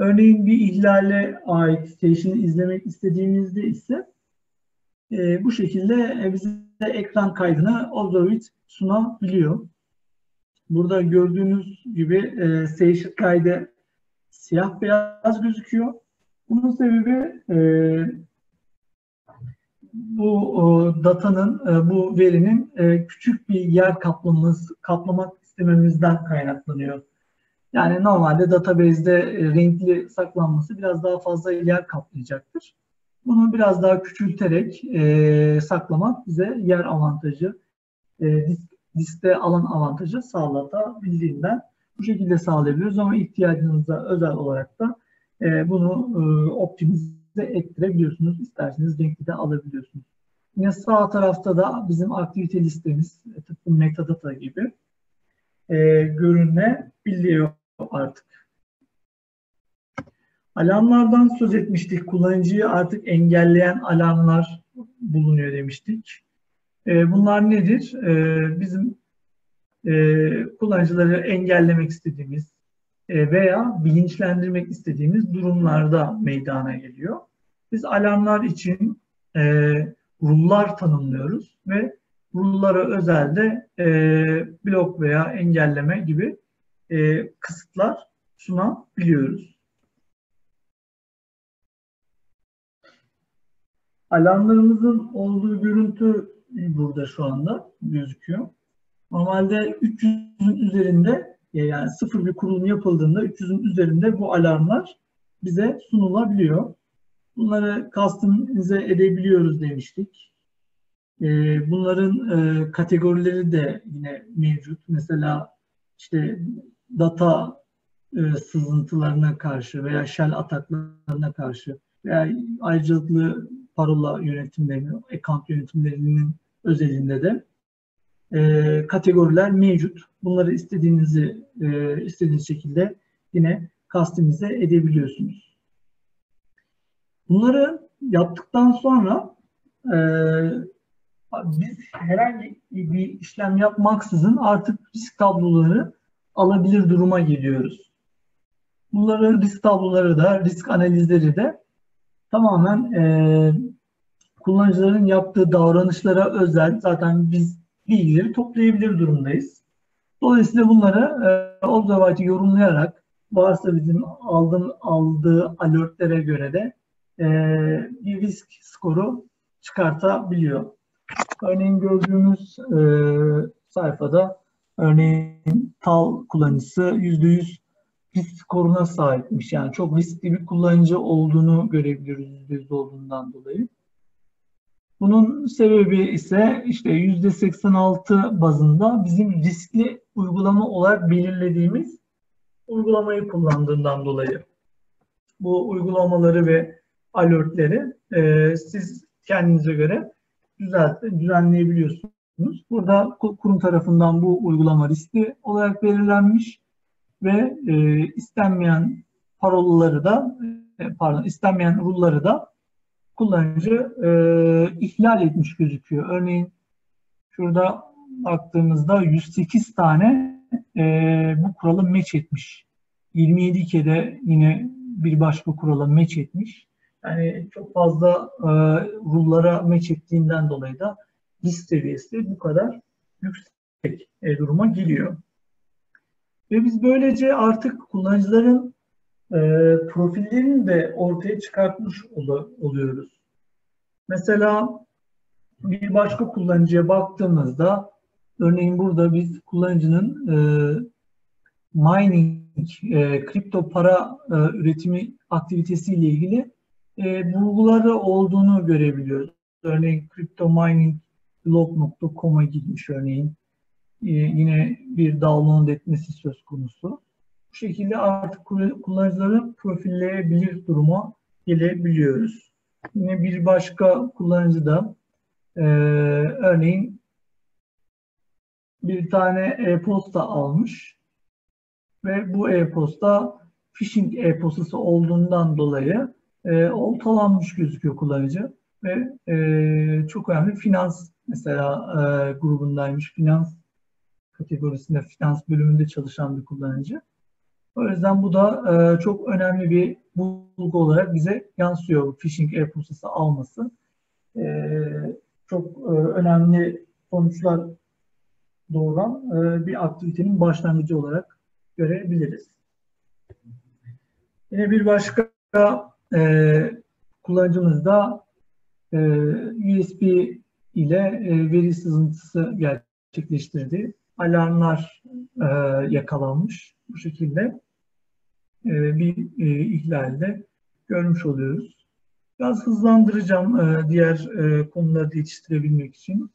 Örneğin bir ihlale ait station'ı izlemek istediğimizde ise e, bu şekilde e, bize ekran kaydını Observit sunabiliyor. Burada gördüğünüz gibi e, station kaydı siyah beyaz gözüküyor. Bunun sebebi e, bu e, datanın, e, bu verinin e, küçük bir yer kaplamamız, kaplamak istememizden kaynaklanıyor. Yani normalde database'de e, renkli saklanması biraz daha fazla yer kaplayacaktır. Bunu biraz daha küçülterek e, saklamak bize yer avantajı, e, disk, diskte alan avantajı sağlatabildiğinden bu şekilde sağlayabiliyoruz ama ihtiyacınıza özel olarak da e, bunu e, optimize ettirebiliyorsunuz. İsterseniz renkli de alabiliyorsunuz. Yine sağ tarafta da bizim aktivite listemiz tıpkı metadata gibi e, görünebiliyor artık. Alarmlardan söz etmiştik. Kullanıcıyı artık engelleyen alarmlar bulunuyor demiştik. E, bunlar nedir? E, bizim e, kullanıcıları engellemek istediğimiz e, veya bilinçlendirmek istediğimiz durumlarda meydana geliyor. Biz alarmlar için e, rullar tanımlıyoruz ve rullara özel de e, blok veya engelleme gibi e, kısıtlar sunabiliyoruz. Alarmlarımızın olduğu görüntü burada şu anda gözüküyor. Normalde 300'ün üzerinde yani sıfır bir kurulum yapıldığında 300'ün üzerinde bu alarmlar bize sunulabiliyor. Bunları customize edebiliyoruz demiştik. Ee, bunların e, kategorileri de yine mevcut. Mesela işte data e, sızıntılarına karşı veya shell ataklarına karşı veya ayrıcalıklı parola yönetimlerinin, account yönetimlerinin özelinde de e, kategoriler mevcut. Bunları istediğinizi e, istediğiniz şekilde yine customize edebiliyorsunuz. Bunları yaptıktan sonra e, biz herhangi bir işlem yapmaksızın artık risk tabloları alabilir duruma geliyoruz. Bunları risk tabloları da, risk analizleri de tamamen e, kullanıcıların yaptığı davranışlara özel. Zaten biz bilgileri toplayabilir durumdayız. Dolayısıyla bunları e, observability yorumlayarak varsa bizim aldığım, aldığı alertlere göre de e, bir risk skoru çıkartabiliyor. Örneğin gördüğümüz e, sayfada örneğin TAL kullanıcısı %100 risk skoruna sahipmiş. Yani çok riskli bir kullanıcı olduğunu görebiliyoruz %100 olduğundan dolayı. Bunun sebebi ise işte %86 bazında bizim riskli uygulama olarak belirlediğimiz uygulamayı kullandığından dolayı. Bu uygulamaları ve alertleri e, siz kendinize göre düzelt, düzenleyebiliyorsunuz. Burada kurum tarafından bu uygulama riskli olarak belirlenmiş ve e, istenmeyen parolaları da e, pardon istenmeyen rule'ları da kullanıcı e, ihlal etmiş gözüküyor. Örneğin şurada baktığımızda 108 tane e, bu kuralı match etmiş. 27 kere yine bir başka kurala match etmiş. Yani çok fazla e, rule'lara match ettiğinden dolayı da risk seviyesi bu kadar yüksek e, duruma geliyor. Ve biz böylece artık kullanıcıların e, profillerini de ortaya çıkartmış ol, oluyoruz. Mesela bir başka kullanıcıya baktığımızda örneğin burada biz kullanıcının e, mining, e, kripto para üretimi aktivitesiyle ilgili e, bulguları olduğunu görebiliyoruz. Örneğin cryptominingblog.com'a gitmiş örneğin. E, yine bir download etmesi söz konusu. Bu şekilde artık kullanıcıları profilleyebilir duruma gelebiliyoruz. Yine bir başka kullanıcı da e, örneğin bir tane e-posta almış ve bu e-posta phishing e-postası olduğundan dolayı e, oltalanmış gözüküyor kullanıcı ve e, çok önemli finans mesela e, grubundaymış finans kategorisinde finans bölümünde çalışan bir kullanıcı. O yüzden bu da e, çok önemli bir bulgu olarak bize yansıyor phishing e-postası alması. E, çok e, önemli sonuçlar doğuran e, bir aktivitenin başlangıcı olarak görebiliriz. Yine bir başka e, kullanıcımız da e, USB ile e, veri sızıntısı gerçekleştirdi. Alarmlar e, yakalanmış bu şekilde e, bir e, ihlalde görmüş oluyoruz. Biraz hızlandıracağım diğer e, konuları yetiştirebilmek için.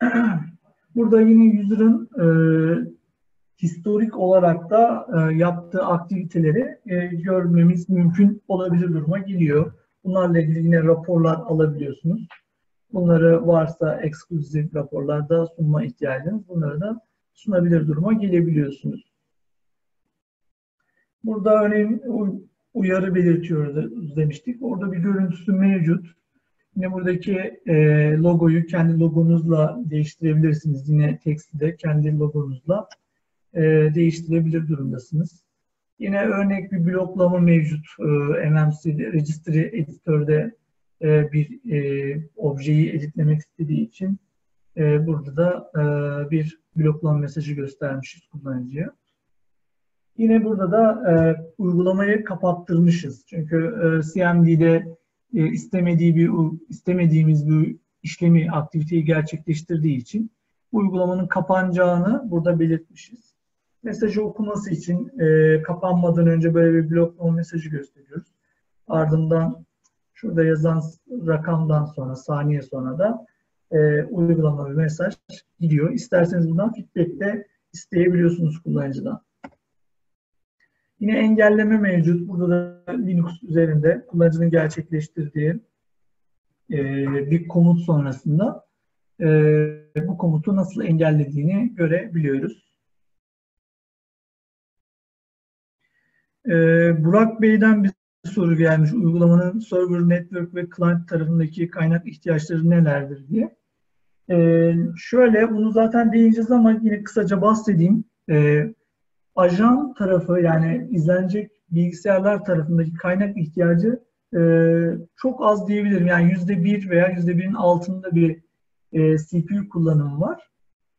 Burada yine user'ın e, historik olarak da e, yaptığı aktiviteleri e, görmemiz mümkün olabilir duruma geliyor. Bunlarla ilgili yine raporlar alabiliyorsunuz. Bunları varsa ekskluzif raporlarda sunma ihtiyacınız bunları da sunabilir duruma gelebiliyorsunuz. Burada örneğin uyarı belirtiyoruz demiştik. Orada bir görüntüsü mevcut. Yine buradaki e, logoyu kendi logonuzla değiştirebilirsiniz. Yine teksti kendi logonuzla e, değiştirebilir durumdasınız. Yine örnek bir bloklama mevcut. E, MMC Registry Editör'de e, bir e, objeyi editlemek istediği için e, burada da e, bir bloklama mesajı göstermişiz kullanıcıya. Yine burada da e, uygulamayı kapattırmışız. Çünkü e, CMD'de e, istemediği bir istemediğimiz bir işlemi, aktiviteyi gerçekleştirdiği için uygulamanın kapanacağını burada belirtmişiz. Mesajı okuması için e, kapanmadan önce böyle bir bloklama mesajı gösteriyoruz. Ardından şurada yazan rakamdan sonra, saniye sonra da e, uygulama bir mesaj gidiyor. İsterseniz bundan feedback de isteyebiliyorsunuz kullanıcıdan. Yine engelleme mevcut. Burada da Linux üzerinde kullanıcının gerçekleştirdiği e, bir komut sonrasında e, bu komutu nasıl engellediğini görebiliyoruz. E, Burak Bey'den bir soru gelmiş. Uygulamanın server, network ve client tarafındaki kaynak ihtiyaçları nelerdir diye. E, şöyle, bunu zaten değineceğiz ama yine kısaca bahsedeyim. E, ajan tarafı yani izlenecek bilgisayarlar tarafındaki kaynak ihtiyacı e, çok az diyebilirim. Yani yüzde bir veya yüzde birin altında bir e, CPU kullanımı var.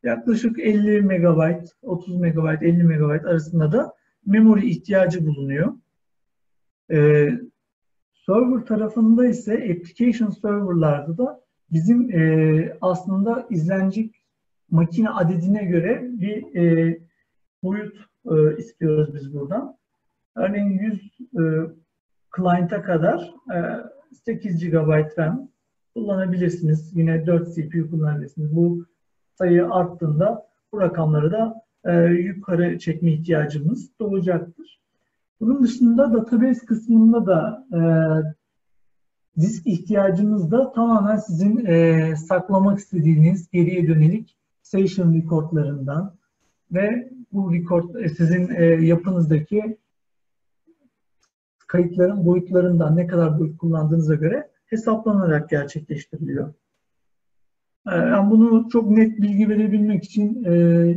Yaklaşık 50 MB, 30 MB, 50 MB arasında da memory ihtiyacı bulunuyor. E, server tarafında ise application serverlarda da bizim e, aslında izlenecek makine adedine göre bir e, boyut e, istiyoruz biz buradan. Örneğin 100 e, client'a kadar e, 8 GB RAM kullanabilirsiniz. Yine 4 CPU kullanabilirsiniz. Bu sayı arttığında bu rakamları da e, yukarı çekme ihtiyacımız doğacaktır. Bunun dışında database kısmında da e, disk ihtiyacınız da tamamen sizin e, saklamak istediğiniz geriye dönelik session recordlarından ve bu record e, sizin e, yapınızdaki kayıtların boyutlarından ne kadar boyut kullandığınıza göre hesaplanarak gerçekleştiriliyor. E, yani bunu çok net bilgi verebilmek için e,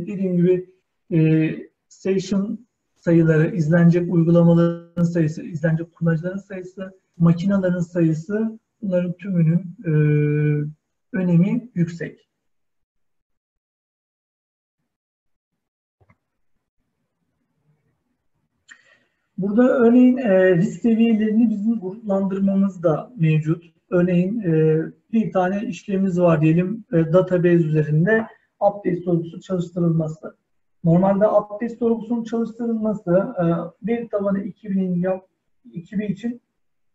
dediğim gibi e, session sayıları, izlenecek uygulamaların sayısı, izlenecek kullanıcıların sayısı, makinaların sayısı bunların tümünün e, önemi yüksek. Burada örneğin e, risk seviyelerini bizim gruplandırmamız da mevcut. Örneğin e, bir tane işlemimiz var diyelim e, database üzerinde update sorgusu çalıştırılması. Normalde update sorgusunun çalıştırılması e, bir tabanı 2000'in yap, 2000 için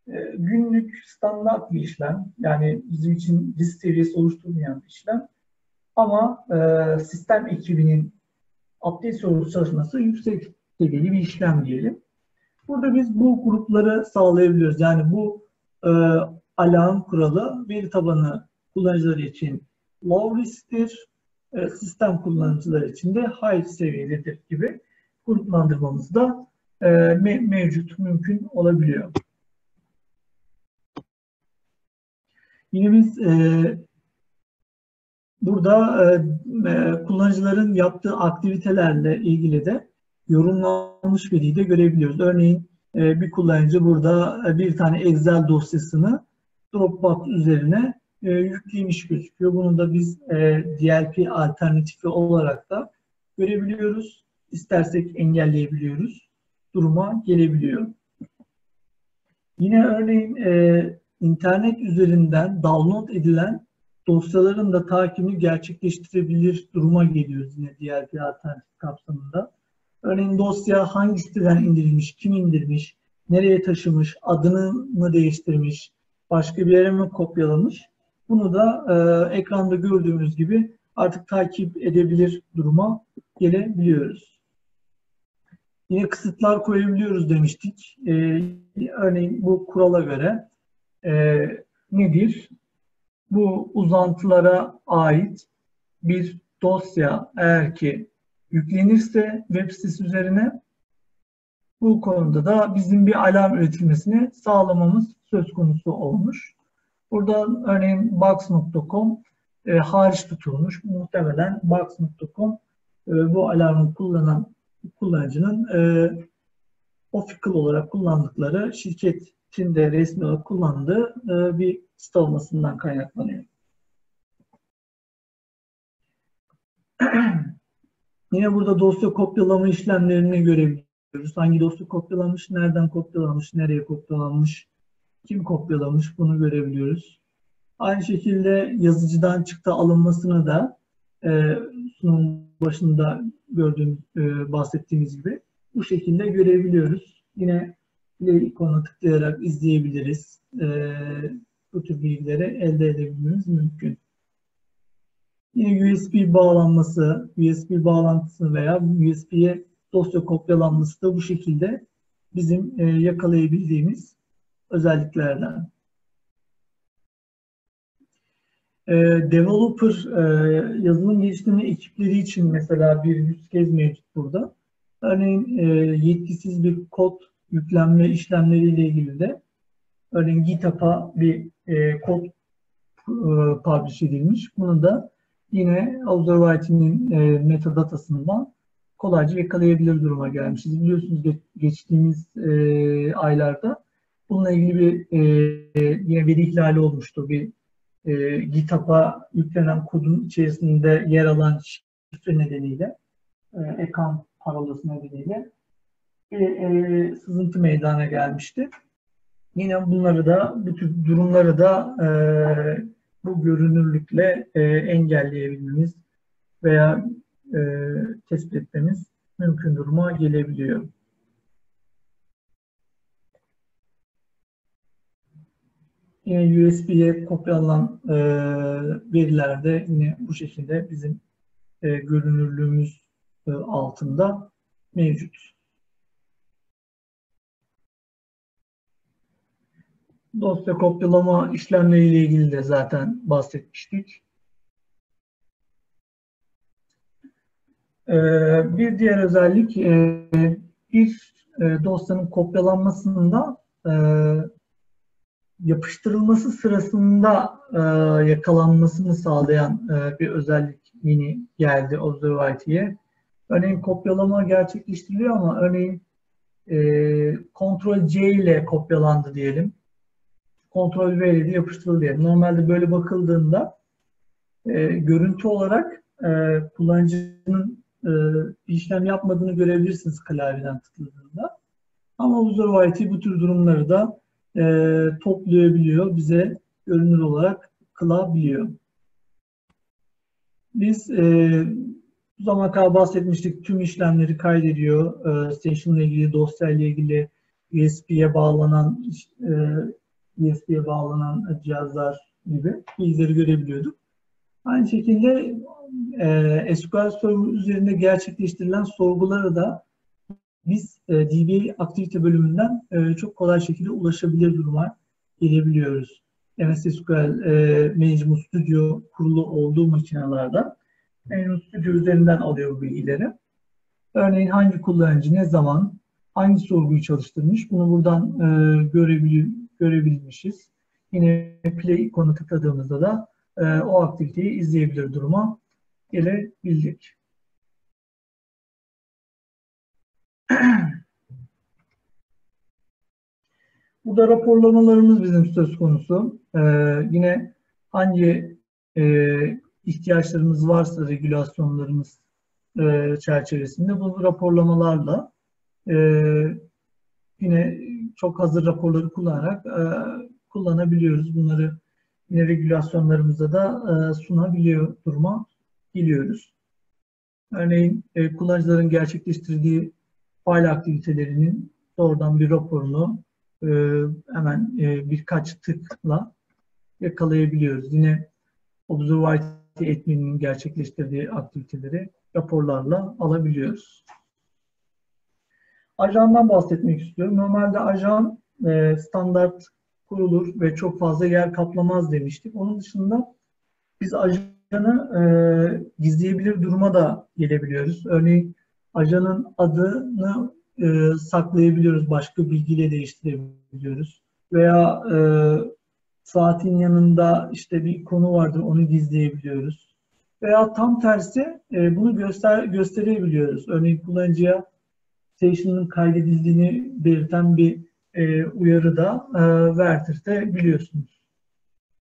e, günlük standart bir işlem. Yani bizim için risk seviyesi oluşturmayan bir işlem. Ama e, sistem ekibinin update sorgusu çalışması yüksek seviyeli bir işlem diyelim. Burada biz bu grupları sağlayabiliyoruz. Yani bu e, alarm kuralı veri tabanı kullanıcıları için low risk'tir, e, sistem kullanıcıları için de high seviyededir gibi gruplandırmamız da e, me mevcut, mümkün olabiliyor. Yine biz e, burada kullanıcıların yaptığı aktivitelerle ilgili de yorumlanmış veriyi de görebiliyoruz. Örneğin bir kullanıcı burada bir tane Excel dosyasını Dropbox üzerine e, yüklemiş gözüküyor. Bunu da biz e, DLP alternatifi olarak da görebiliyoruz. İstersek engelleyebiliyoruz. Duruma gelebiliyor. Yine örneğin e, internet üzerinden download edilen dosyaların da takibini gerçekleştirebilir duruma geliyoruz yine DLP alternatif kapsamında. Örneğin dosya hangi siteden indirilmiş, kim indirmiş, nereye taşımış, adını mı değiştirmiş, başka bir yere mi kopyalamış? Bunu da e, ekranda gördüğümüz gibi artık takip edebilir duruma gelebiliyoruz. Yine kısıtlar koyabiliyoruz demiştik. E, örneğin bu kurala göre e, nedir? Bu uzantılara ait bir dosya eğer ki yüklenirse web sitesi üzerine bu konuda da bizim bir alarm üretilmesini sağlamamız söz konusu olmuş. Burada örneğin box.com e, hariç tutulmuş. Muhtemelen box.com e, bu alarmı kullanan kullanıcının e, official olarak kullandıkları şirketin de resmi olarak kullandığı e, bir site olmasından kaynaklanıyor. Yine burada dosya kopyalama işlemlerini görebiliyoruz. Hangi dosya kopyalanmış, nereden kopyalanmış, nereye kopyalanmış, kim kopyalamış bunu görebiliyoruz. Aynı şekilde yazıcıdan çıktı alınmasını da e, sunum başında gördüğümüz, e, bahsettiğimiz gibi bu şekilde görebiliyoruz. Yine play ikonuna tıklayarak izleyebiliriz. E, bu tür bilgileri elde edebilmemiz mümkün. Yine USB bağlanması, USB bağlantısı veya USB'ye dosya kopyalanması da bu şekilde bizim e, yakalayabildiğimiz özelliklerden. E, developer e, yazılım geliştirme ekipleri için mesela bir yüz kez mevcut burada. Örneğin e, yetkisiz bir kod yüklenme işlemleriyle ilgili de örneğin GitHub'a bir e, kod e, publish edilmiş. Bunu da yine Observability'nin e, metadatasından kolayca yakalayabilir duruma gelmişiz. Biliyorsunuz geçtiğimiz e, aylarda bununla ilgili bir e, yine veri ihlali olmuştu. Bir e, GitHub'a yüklenen kodun içerisinde yer alan şifre nedeniyle e, account parolası nedeniyle bir e, sızıntı meydana gelmişti. Yine bunları da, bu tür durumları da e, bu görünürlükle e, engelleyebilmemiz veya e, tespit etmemiz mümkün duruma gelebiliyor. Yine USB'ye kopyalanan e, verilerde yine bu şekilde bizim e, görünürlüğümüz e, altında mevcut. Dosya kopyalama işlemleriyle ilgili de zaten bahsetmiştik. Bir diğer özellik e, bir e, dosyanın kopyalanmasında e, yapıştırılması sırasında yakalanmasını sağlayan bir özellik yeni geldi Observability'ye. Örneğin kopyalama gerçekleştiriliyor ama örneğin Ctrl C ile kopyalandı diyelim. Ctrl V ile yapıştırıldı diyelim. Normalde böyle bakıldığında görüntü olarak kullanıcının e, işlem yapmadığını görebilirsiniz klavyeden tıkladığında. Ama Observability bu tür durumları da e, toplayabiliyor, bize görünür olarak kılabiliyor. Biz e, bu zamana kadar bahsetmiştik, tüm işlemleri kaydediyor. E, station ile ilgili, dosya ile ilgili USB'ye bağlanan e, USB'ye bağlanan cihazlar gibi bilgileri görebiliyorduk. Aynı şekilde e, SQL Server üzerinde gerçekleştirilen sorguları da biz e, DBA aktivite bölümünden e, çok kolay şekilde ulaşabilir duruma gelebiliyoruz. MS SQL e, Management Studio kurulu olduğu makinelerde Management Studio üzerinden alıyor bu bilgileri. Örneğin hangi kullanıcı ne zaman hangi sorguyu çalıştırmış bunu buradan e, görebil görebilmişiz. Yine play ikonu tıkladığımızda da e, o aktiviteyi izleyebilir duruma gelebildik. Burada raporlamalarımız bizim söz konusu. Ee, yine hangi e, ihtiyaçlarımız varsa regülasyonlarımız e, çerçevesinde bu raporlamalarla e, yine çok hazır raporları kullanarak e, kullanabiliyoruz. Bunları yine regülasyonlarımıza da e, sunabiliyor duruma geliyoruz. Örneğin e, kullanıcıların gerçekleştirdiği fail aktivitelerinin doğrudan bir raporunu e, hemen e, birkaç tıkla yakalayabiliyoruz. Yine Observability admininin gerçekleştirdiği aktiviteleri raporlarla alabiliyoruz. Ajandan bahsetmek istiyorum. Normalde ajan e, standart kurulur ve çok fazla yer kaplamaz demiştik. Onun dışında biz ajanı e, gizleyebilir duruma da gelebiliyoruz. Örneğin ajanın adını e, saklayabiliyoruz, başka bilgiyle değiştirebiliyoruz. Veya e, saatin yanında işte bir konu vardır, onu gizleyebiliyoruz. Veya tam tersi e, bunu göster gösterebiliyoruz. Örneğin kullanıcıya station'ın kaydedildiğini belirten bir e, uyarı da e, verdirtebiliyorsunuz.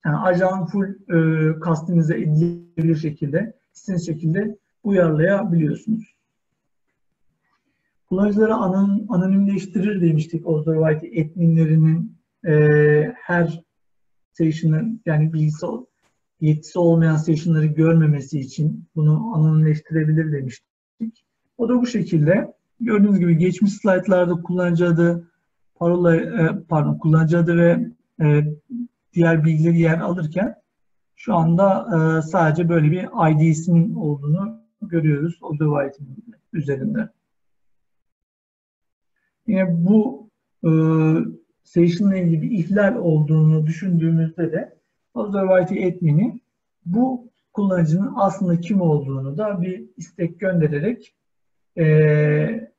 Yani ajan full e, kastimize edilebilir şekilde, istediğiniz şekilde uyarlayabiliyorsunuz. Kullanıcıları anon, anonimleştirir demiştik Observability adminlerinin e, her station'ı yani bilgisi yetkisi olmayan station'ları görmemesi için bunu anonimleştirebilir demiştik. O da bu şekilde. Gördüğünüz gibi geçmiş slaytlarda kullanıcı adı, parola, e, pardon kullanıcı adı ve e, diğer bilgileri yer alırken şu anda e, sadece böyle bir ID'sinin olduğunu görüyoruz Observability üzerinde. Yine bu e, session ile ilgili ihlal olduğunu düşündüğümüzde de Observability admin'i bu kullanıcının aslında kim olduğunu da bir istek göndererek e,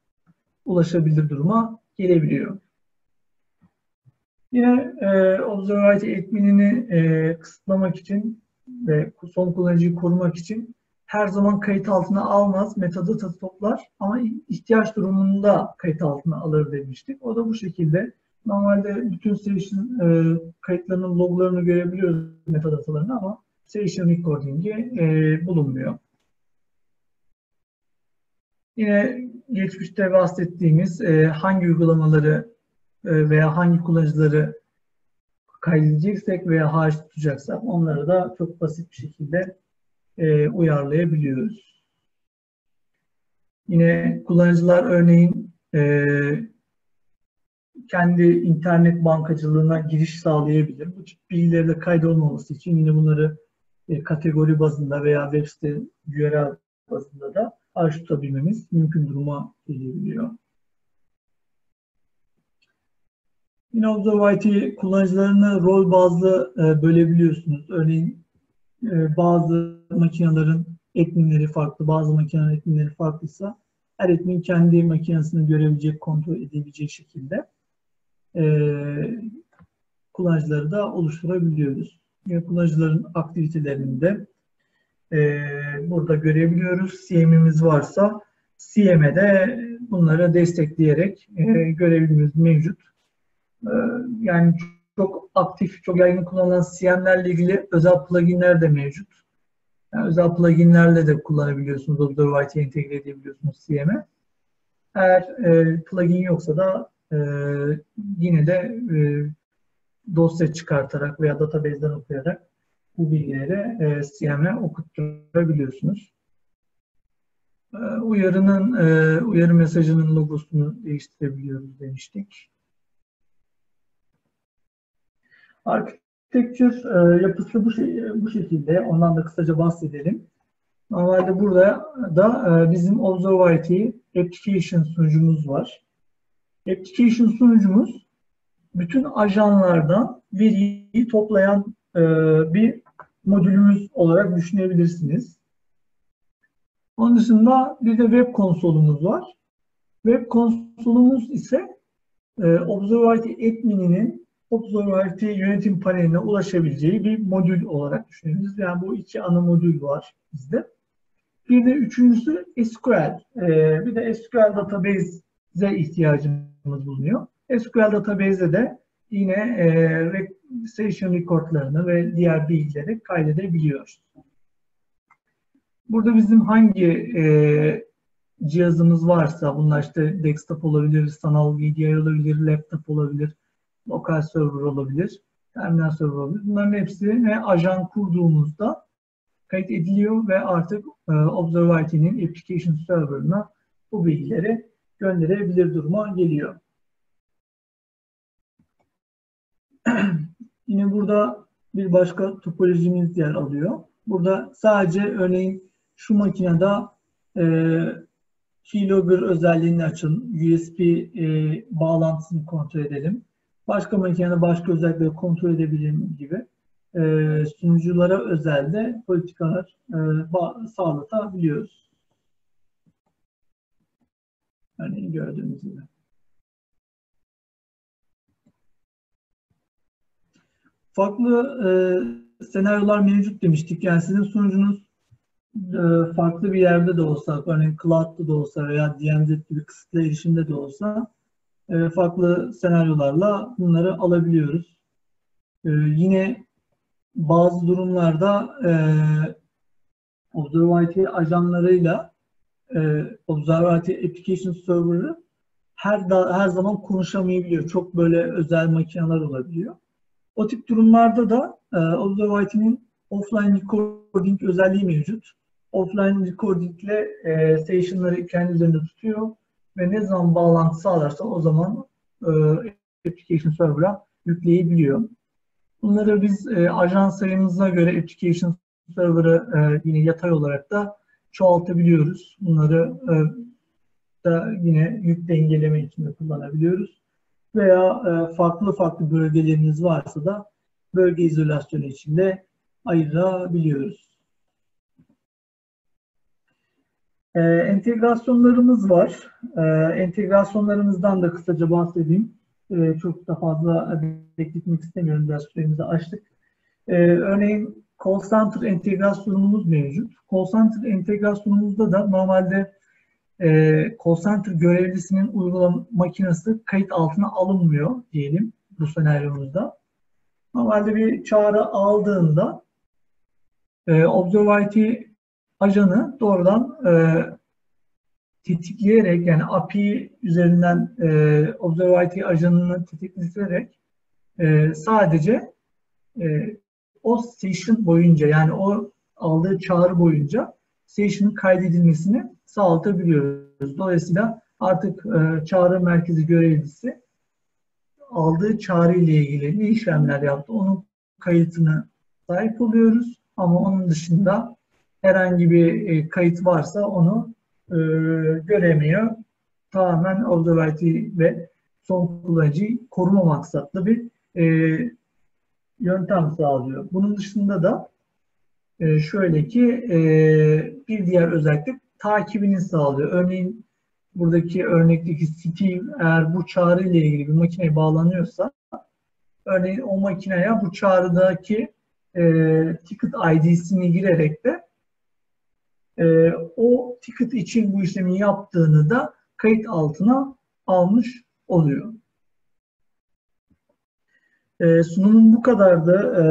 ulaşabilir duruma gelebiliyor. Yine e, Observability admin'ini e, kısıtlamak için ve son kullanıcıyı korumak için her zaman kayıt altına almaz, metadata toplar ama ihtiyaç durumunda kayıt altına alır demiştik. O da bu şekilde. Normalde bütün session e, kayıtlarının loglarını görebiliyoruz metadatalarını ama session recording'i e, bulunmuyor. Yine geçmişte bahsettiğimiz e, hangi uygulamaları veya hangi kullanıcıları kaydedeceksek veya hariç tutacaksak onları da çok basit bir şekilde e, uyarlayabiliyoruz. Yine kullanıcılar örneğin e, kendi internet bankacılığına giriş sağlayabilir. Bu tip bilgileri de kaydolmaması için yine bunları e, kategori bazında veya web site URL bazında da arş tutabilmemiz mümkün duruma gelebiliyor. Yine Observe kullanıcılarını rol bazlı e, bölebiliyorsunuz. Örneğin e, bazı makinelerin etminleri farklı, bazı makinelerin etminleri farklıysa her etmin kendi makinesini görebilecek, kontrol edebilecek şekilde e, kullanıcıları da oluşturabiliyoruz. Yine kullanıcıların aktivitelerinde e, burada görebiliyoruz. CM'imiz varsa CM'e de bunları destekleyerek e, görevimiz mevcut. E, yani çok aktif, çok yaygın kullanılan CM'lerle ilgili özel pluginler de mevcut. Yani özel pluginlerle de kullanabiliyorsunuz. Observe entegre edebiliyorsunuz CM'e. Eğer e, plugin yoksa da e, yine de e, dosya çıkartarak veya database'den okuyarak bu bilgileri e, CM'e okutturabiliyorsunuz. E, uyarının, e, uyarı mesajının logosunu değiştirebiliyoruz demiştik. Architecture e, yapısı bu, şey, bu şekilde. Ondan da kısaca bahsedelim. Normalde burada da e, bizim Observability Application sunucumuz var. Application sunucumuz bütün ajanlardan veriyi toplayan e, bir modülümüz olarak düşünebilirsiniz. Onun dışında bir de web konsolumuz var. Web konsolumuz ise e, Observability admininin Observability yönetim paneline ulaşabileceği bir modül olarak düşünebiliriz. Yani bu iki ana modül var bizde. Bir de üçüncüsü SQL. E, bir de SQL database'e ihtiyacımız bulunuyor. SQL database'de de yine e, session recordlarını ve diğer bilgileri kaydedebiliyoruz. Burada bizim hangi e, cihazımız varsa, bunlar işte desktop olabilir, sanal VDI olabilir, laptop olabilir, lokal server olabilir, terminal server olabilir. Bunların hepsine ajan kurduğumuzda kayıt ediliyor ve artık e, Observability'nin application server'ına bu bilgileri gönderebilir duruma geliyor. Yine burada bir başka topolojimiz yer alıyor. Burada sadece örneğin şu makinede e, keylogger özelliğini açın. USB e, bağlantısını kontrol edelim. Başka makinede başka özellikleri kontrol edebilirim gibi e, sunuculara özelde politikalar e, sağlatabiliyoruz. Örneğin gördüğünüz gibi. farklı e, senaryolar mevcut demiştik. Yani sizin sunucunuz e, farklı bir yerde de olsa, örneğin cloud'da da olsa veya DMZ gibi kısıtlı erişimde de olsa e, farklı senaryolarla bunları alabiliyoruz. E, yine bazı durumlarda e, Observability ajanlarıyla e, Observability Application Server'ı her her zaman konuşamayabiliyor. Çok böyle özel makineler olabiliyor. O tip durumlarda da e, Observability'nin offline recording özelliği mevcut. Offline recording ile e, station'ları kendi üzerinde tutuyor ve ne zaman bağlantı sağlarsa o zaman e, application server'a yükleyebiliyor. Bunları biz e, ajan sayımıza göre application server'ı e, yine yatay olarak da çoğaltabiliyoruz. Bunları e, da yine yük dengeleme için de kullanabiliyoruz veya e, farklı farklı bölgeleriniz varsa da bölge izolasyonu içinde ayırabiliyoruz. E, entegrasyonlarımız var. E, entegrasyonlarımızdan da kısaca bahsedeyim. E, çok da fazla bekletmek istemiyorum. Biraz süremizi açtık. E, örneğin call center entegrasyonumuz mevcut. Call center entegrasyonumuzda da normalde e, call center görevlisinin uygulama makinesi kayıt altına alınmıyor diyelim bu senaryomuzda. Normalde bir çağrı aldığında e, Observability ajanı doğrudan e, tetikleyerek yani API üzerinden e, Observability ajanını tetikleyerek e, sadece e, o session boyunca yani o aldığı çağrı boyunca session'ın kaydedilmesini sağlatabiliyoruz. Dolayısıyla artık e, çağrı merkezi görevlisi aldığı çağrı ile ilgili ne işlemler yaptı onun kayıtını sahip oluyoruz. Ama onun dışında herhangi bir e, kayıt varsa onu e, göremiyor. Tamamen observability ve son kullanıcıyı koruma maksatlı bir e, yöntem sağlıyor. Bunun dışında da şöyle ki bir diğer özellik takibini sağlıyor. Örneğin buradaki örnekteki Steve eğer bu çağrı ile ilgili bir makineye bağlanıyorsa örneğin o makineye bu çağrıdaki e, ticket ID'sini girerek de e, o ticket için bu işlemi yaptığını da kayıt altına almış oluyor. E, sunumum bu kadardı. E,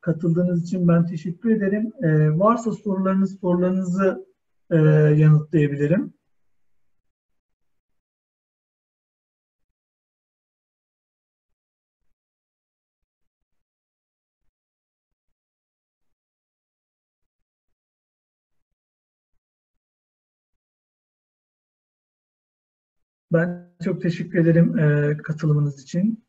katıldığınız için ben teşekkür ederim. E, varsa sorularınız, sorularınızı e, yanıtlayabilirim. Ben çok teşekkür ederim e, katılımınız için.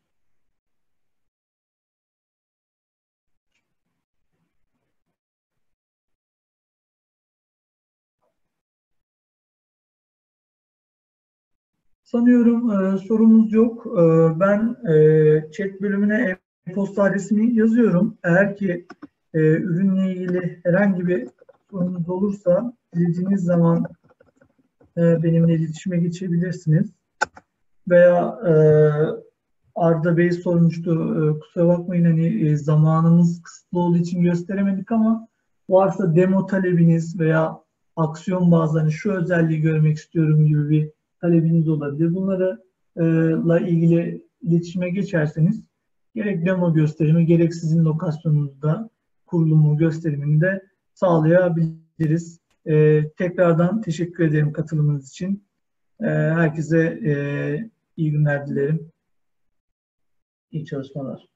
Sanıyorum e, sorumuz yok. E, ben e, chat bölümüne e-posta adresimi yazıyorum. Eğer ki e, ürünle ilgili herhangi bir sorunuz olursa dilediğiniz zaman e, benimle iletişime geçebilirsiniz. Veya e, Arda Bey sormuştu. E, kusura bakmayın hani e, zamanımız kısıtlı olduğu için gösteremedik ama varsa demo talebiniz veya aksiyon bazı hani şu özelliği görmek istiyorum gibi bir talebiniz olabilir. Bunlarla e, ilgili iletişime geçerseniz gerek demo gösterimi gerek sizin lokasyonunuzda kurulumu gösterimini de sağlayabiliriz. E, tekrardan teşekkür ederim katılımınız için. E, herkese e, iyi günler dilerim. İyi çalışmalar.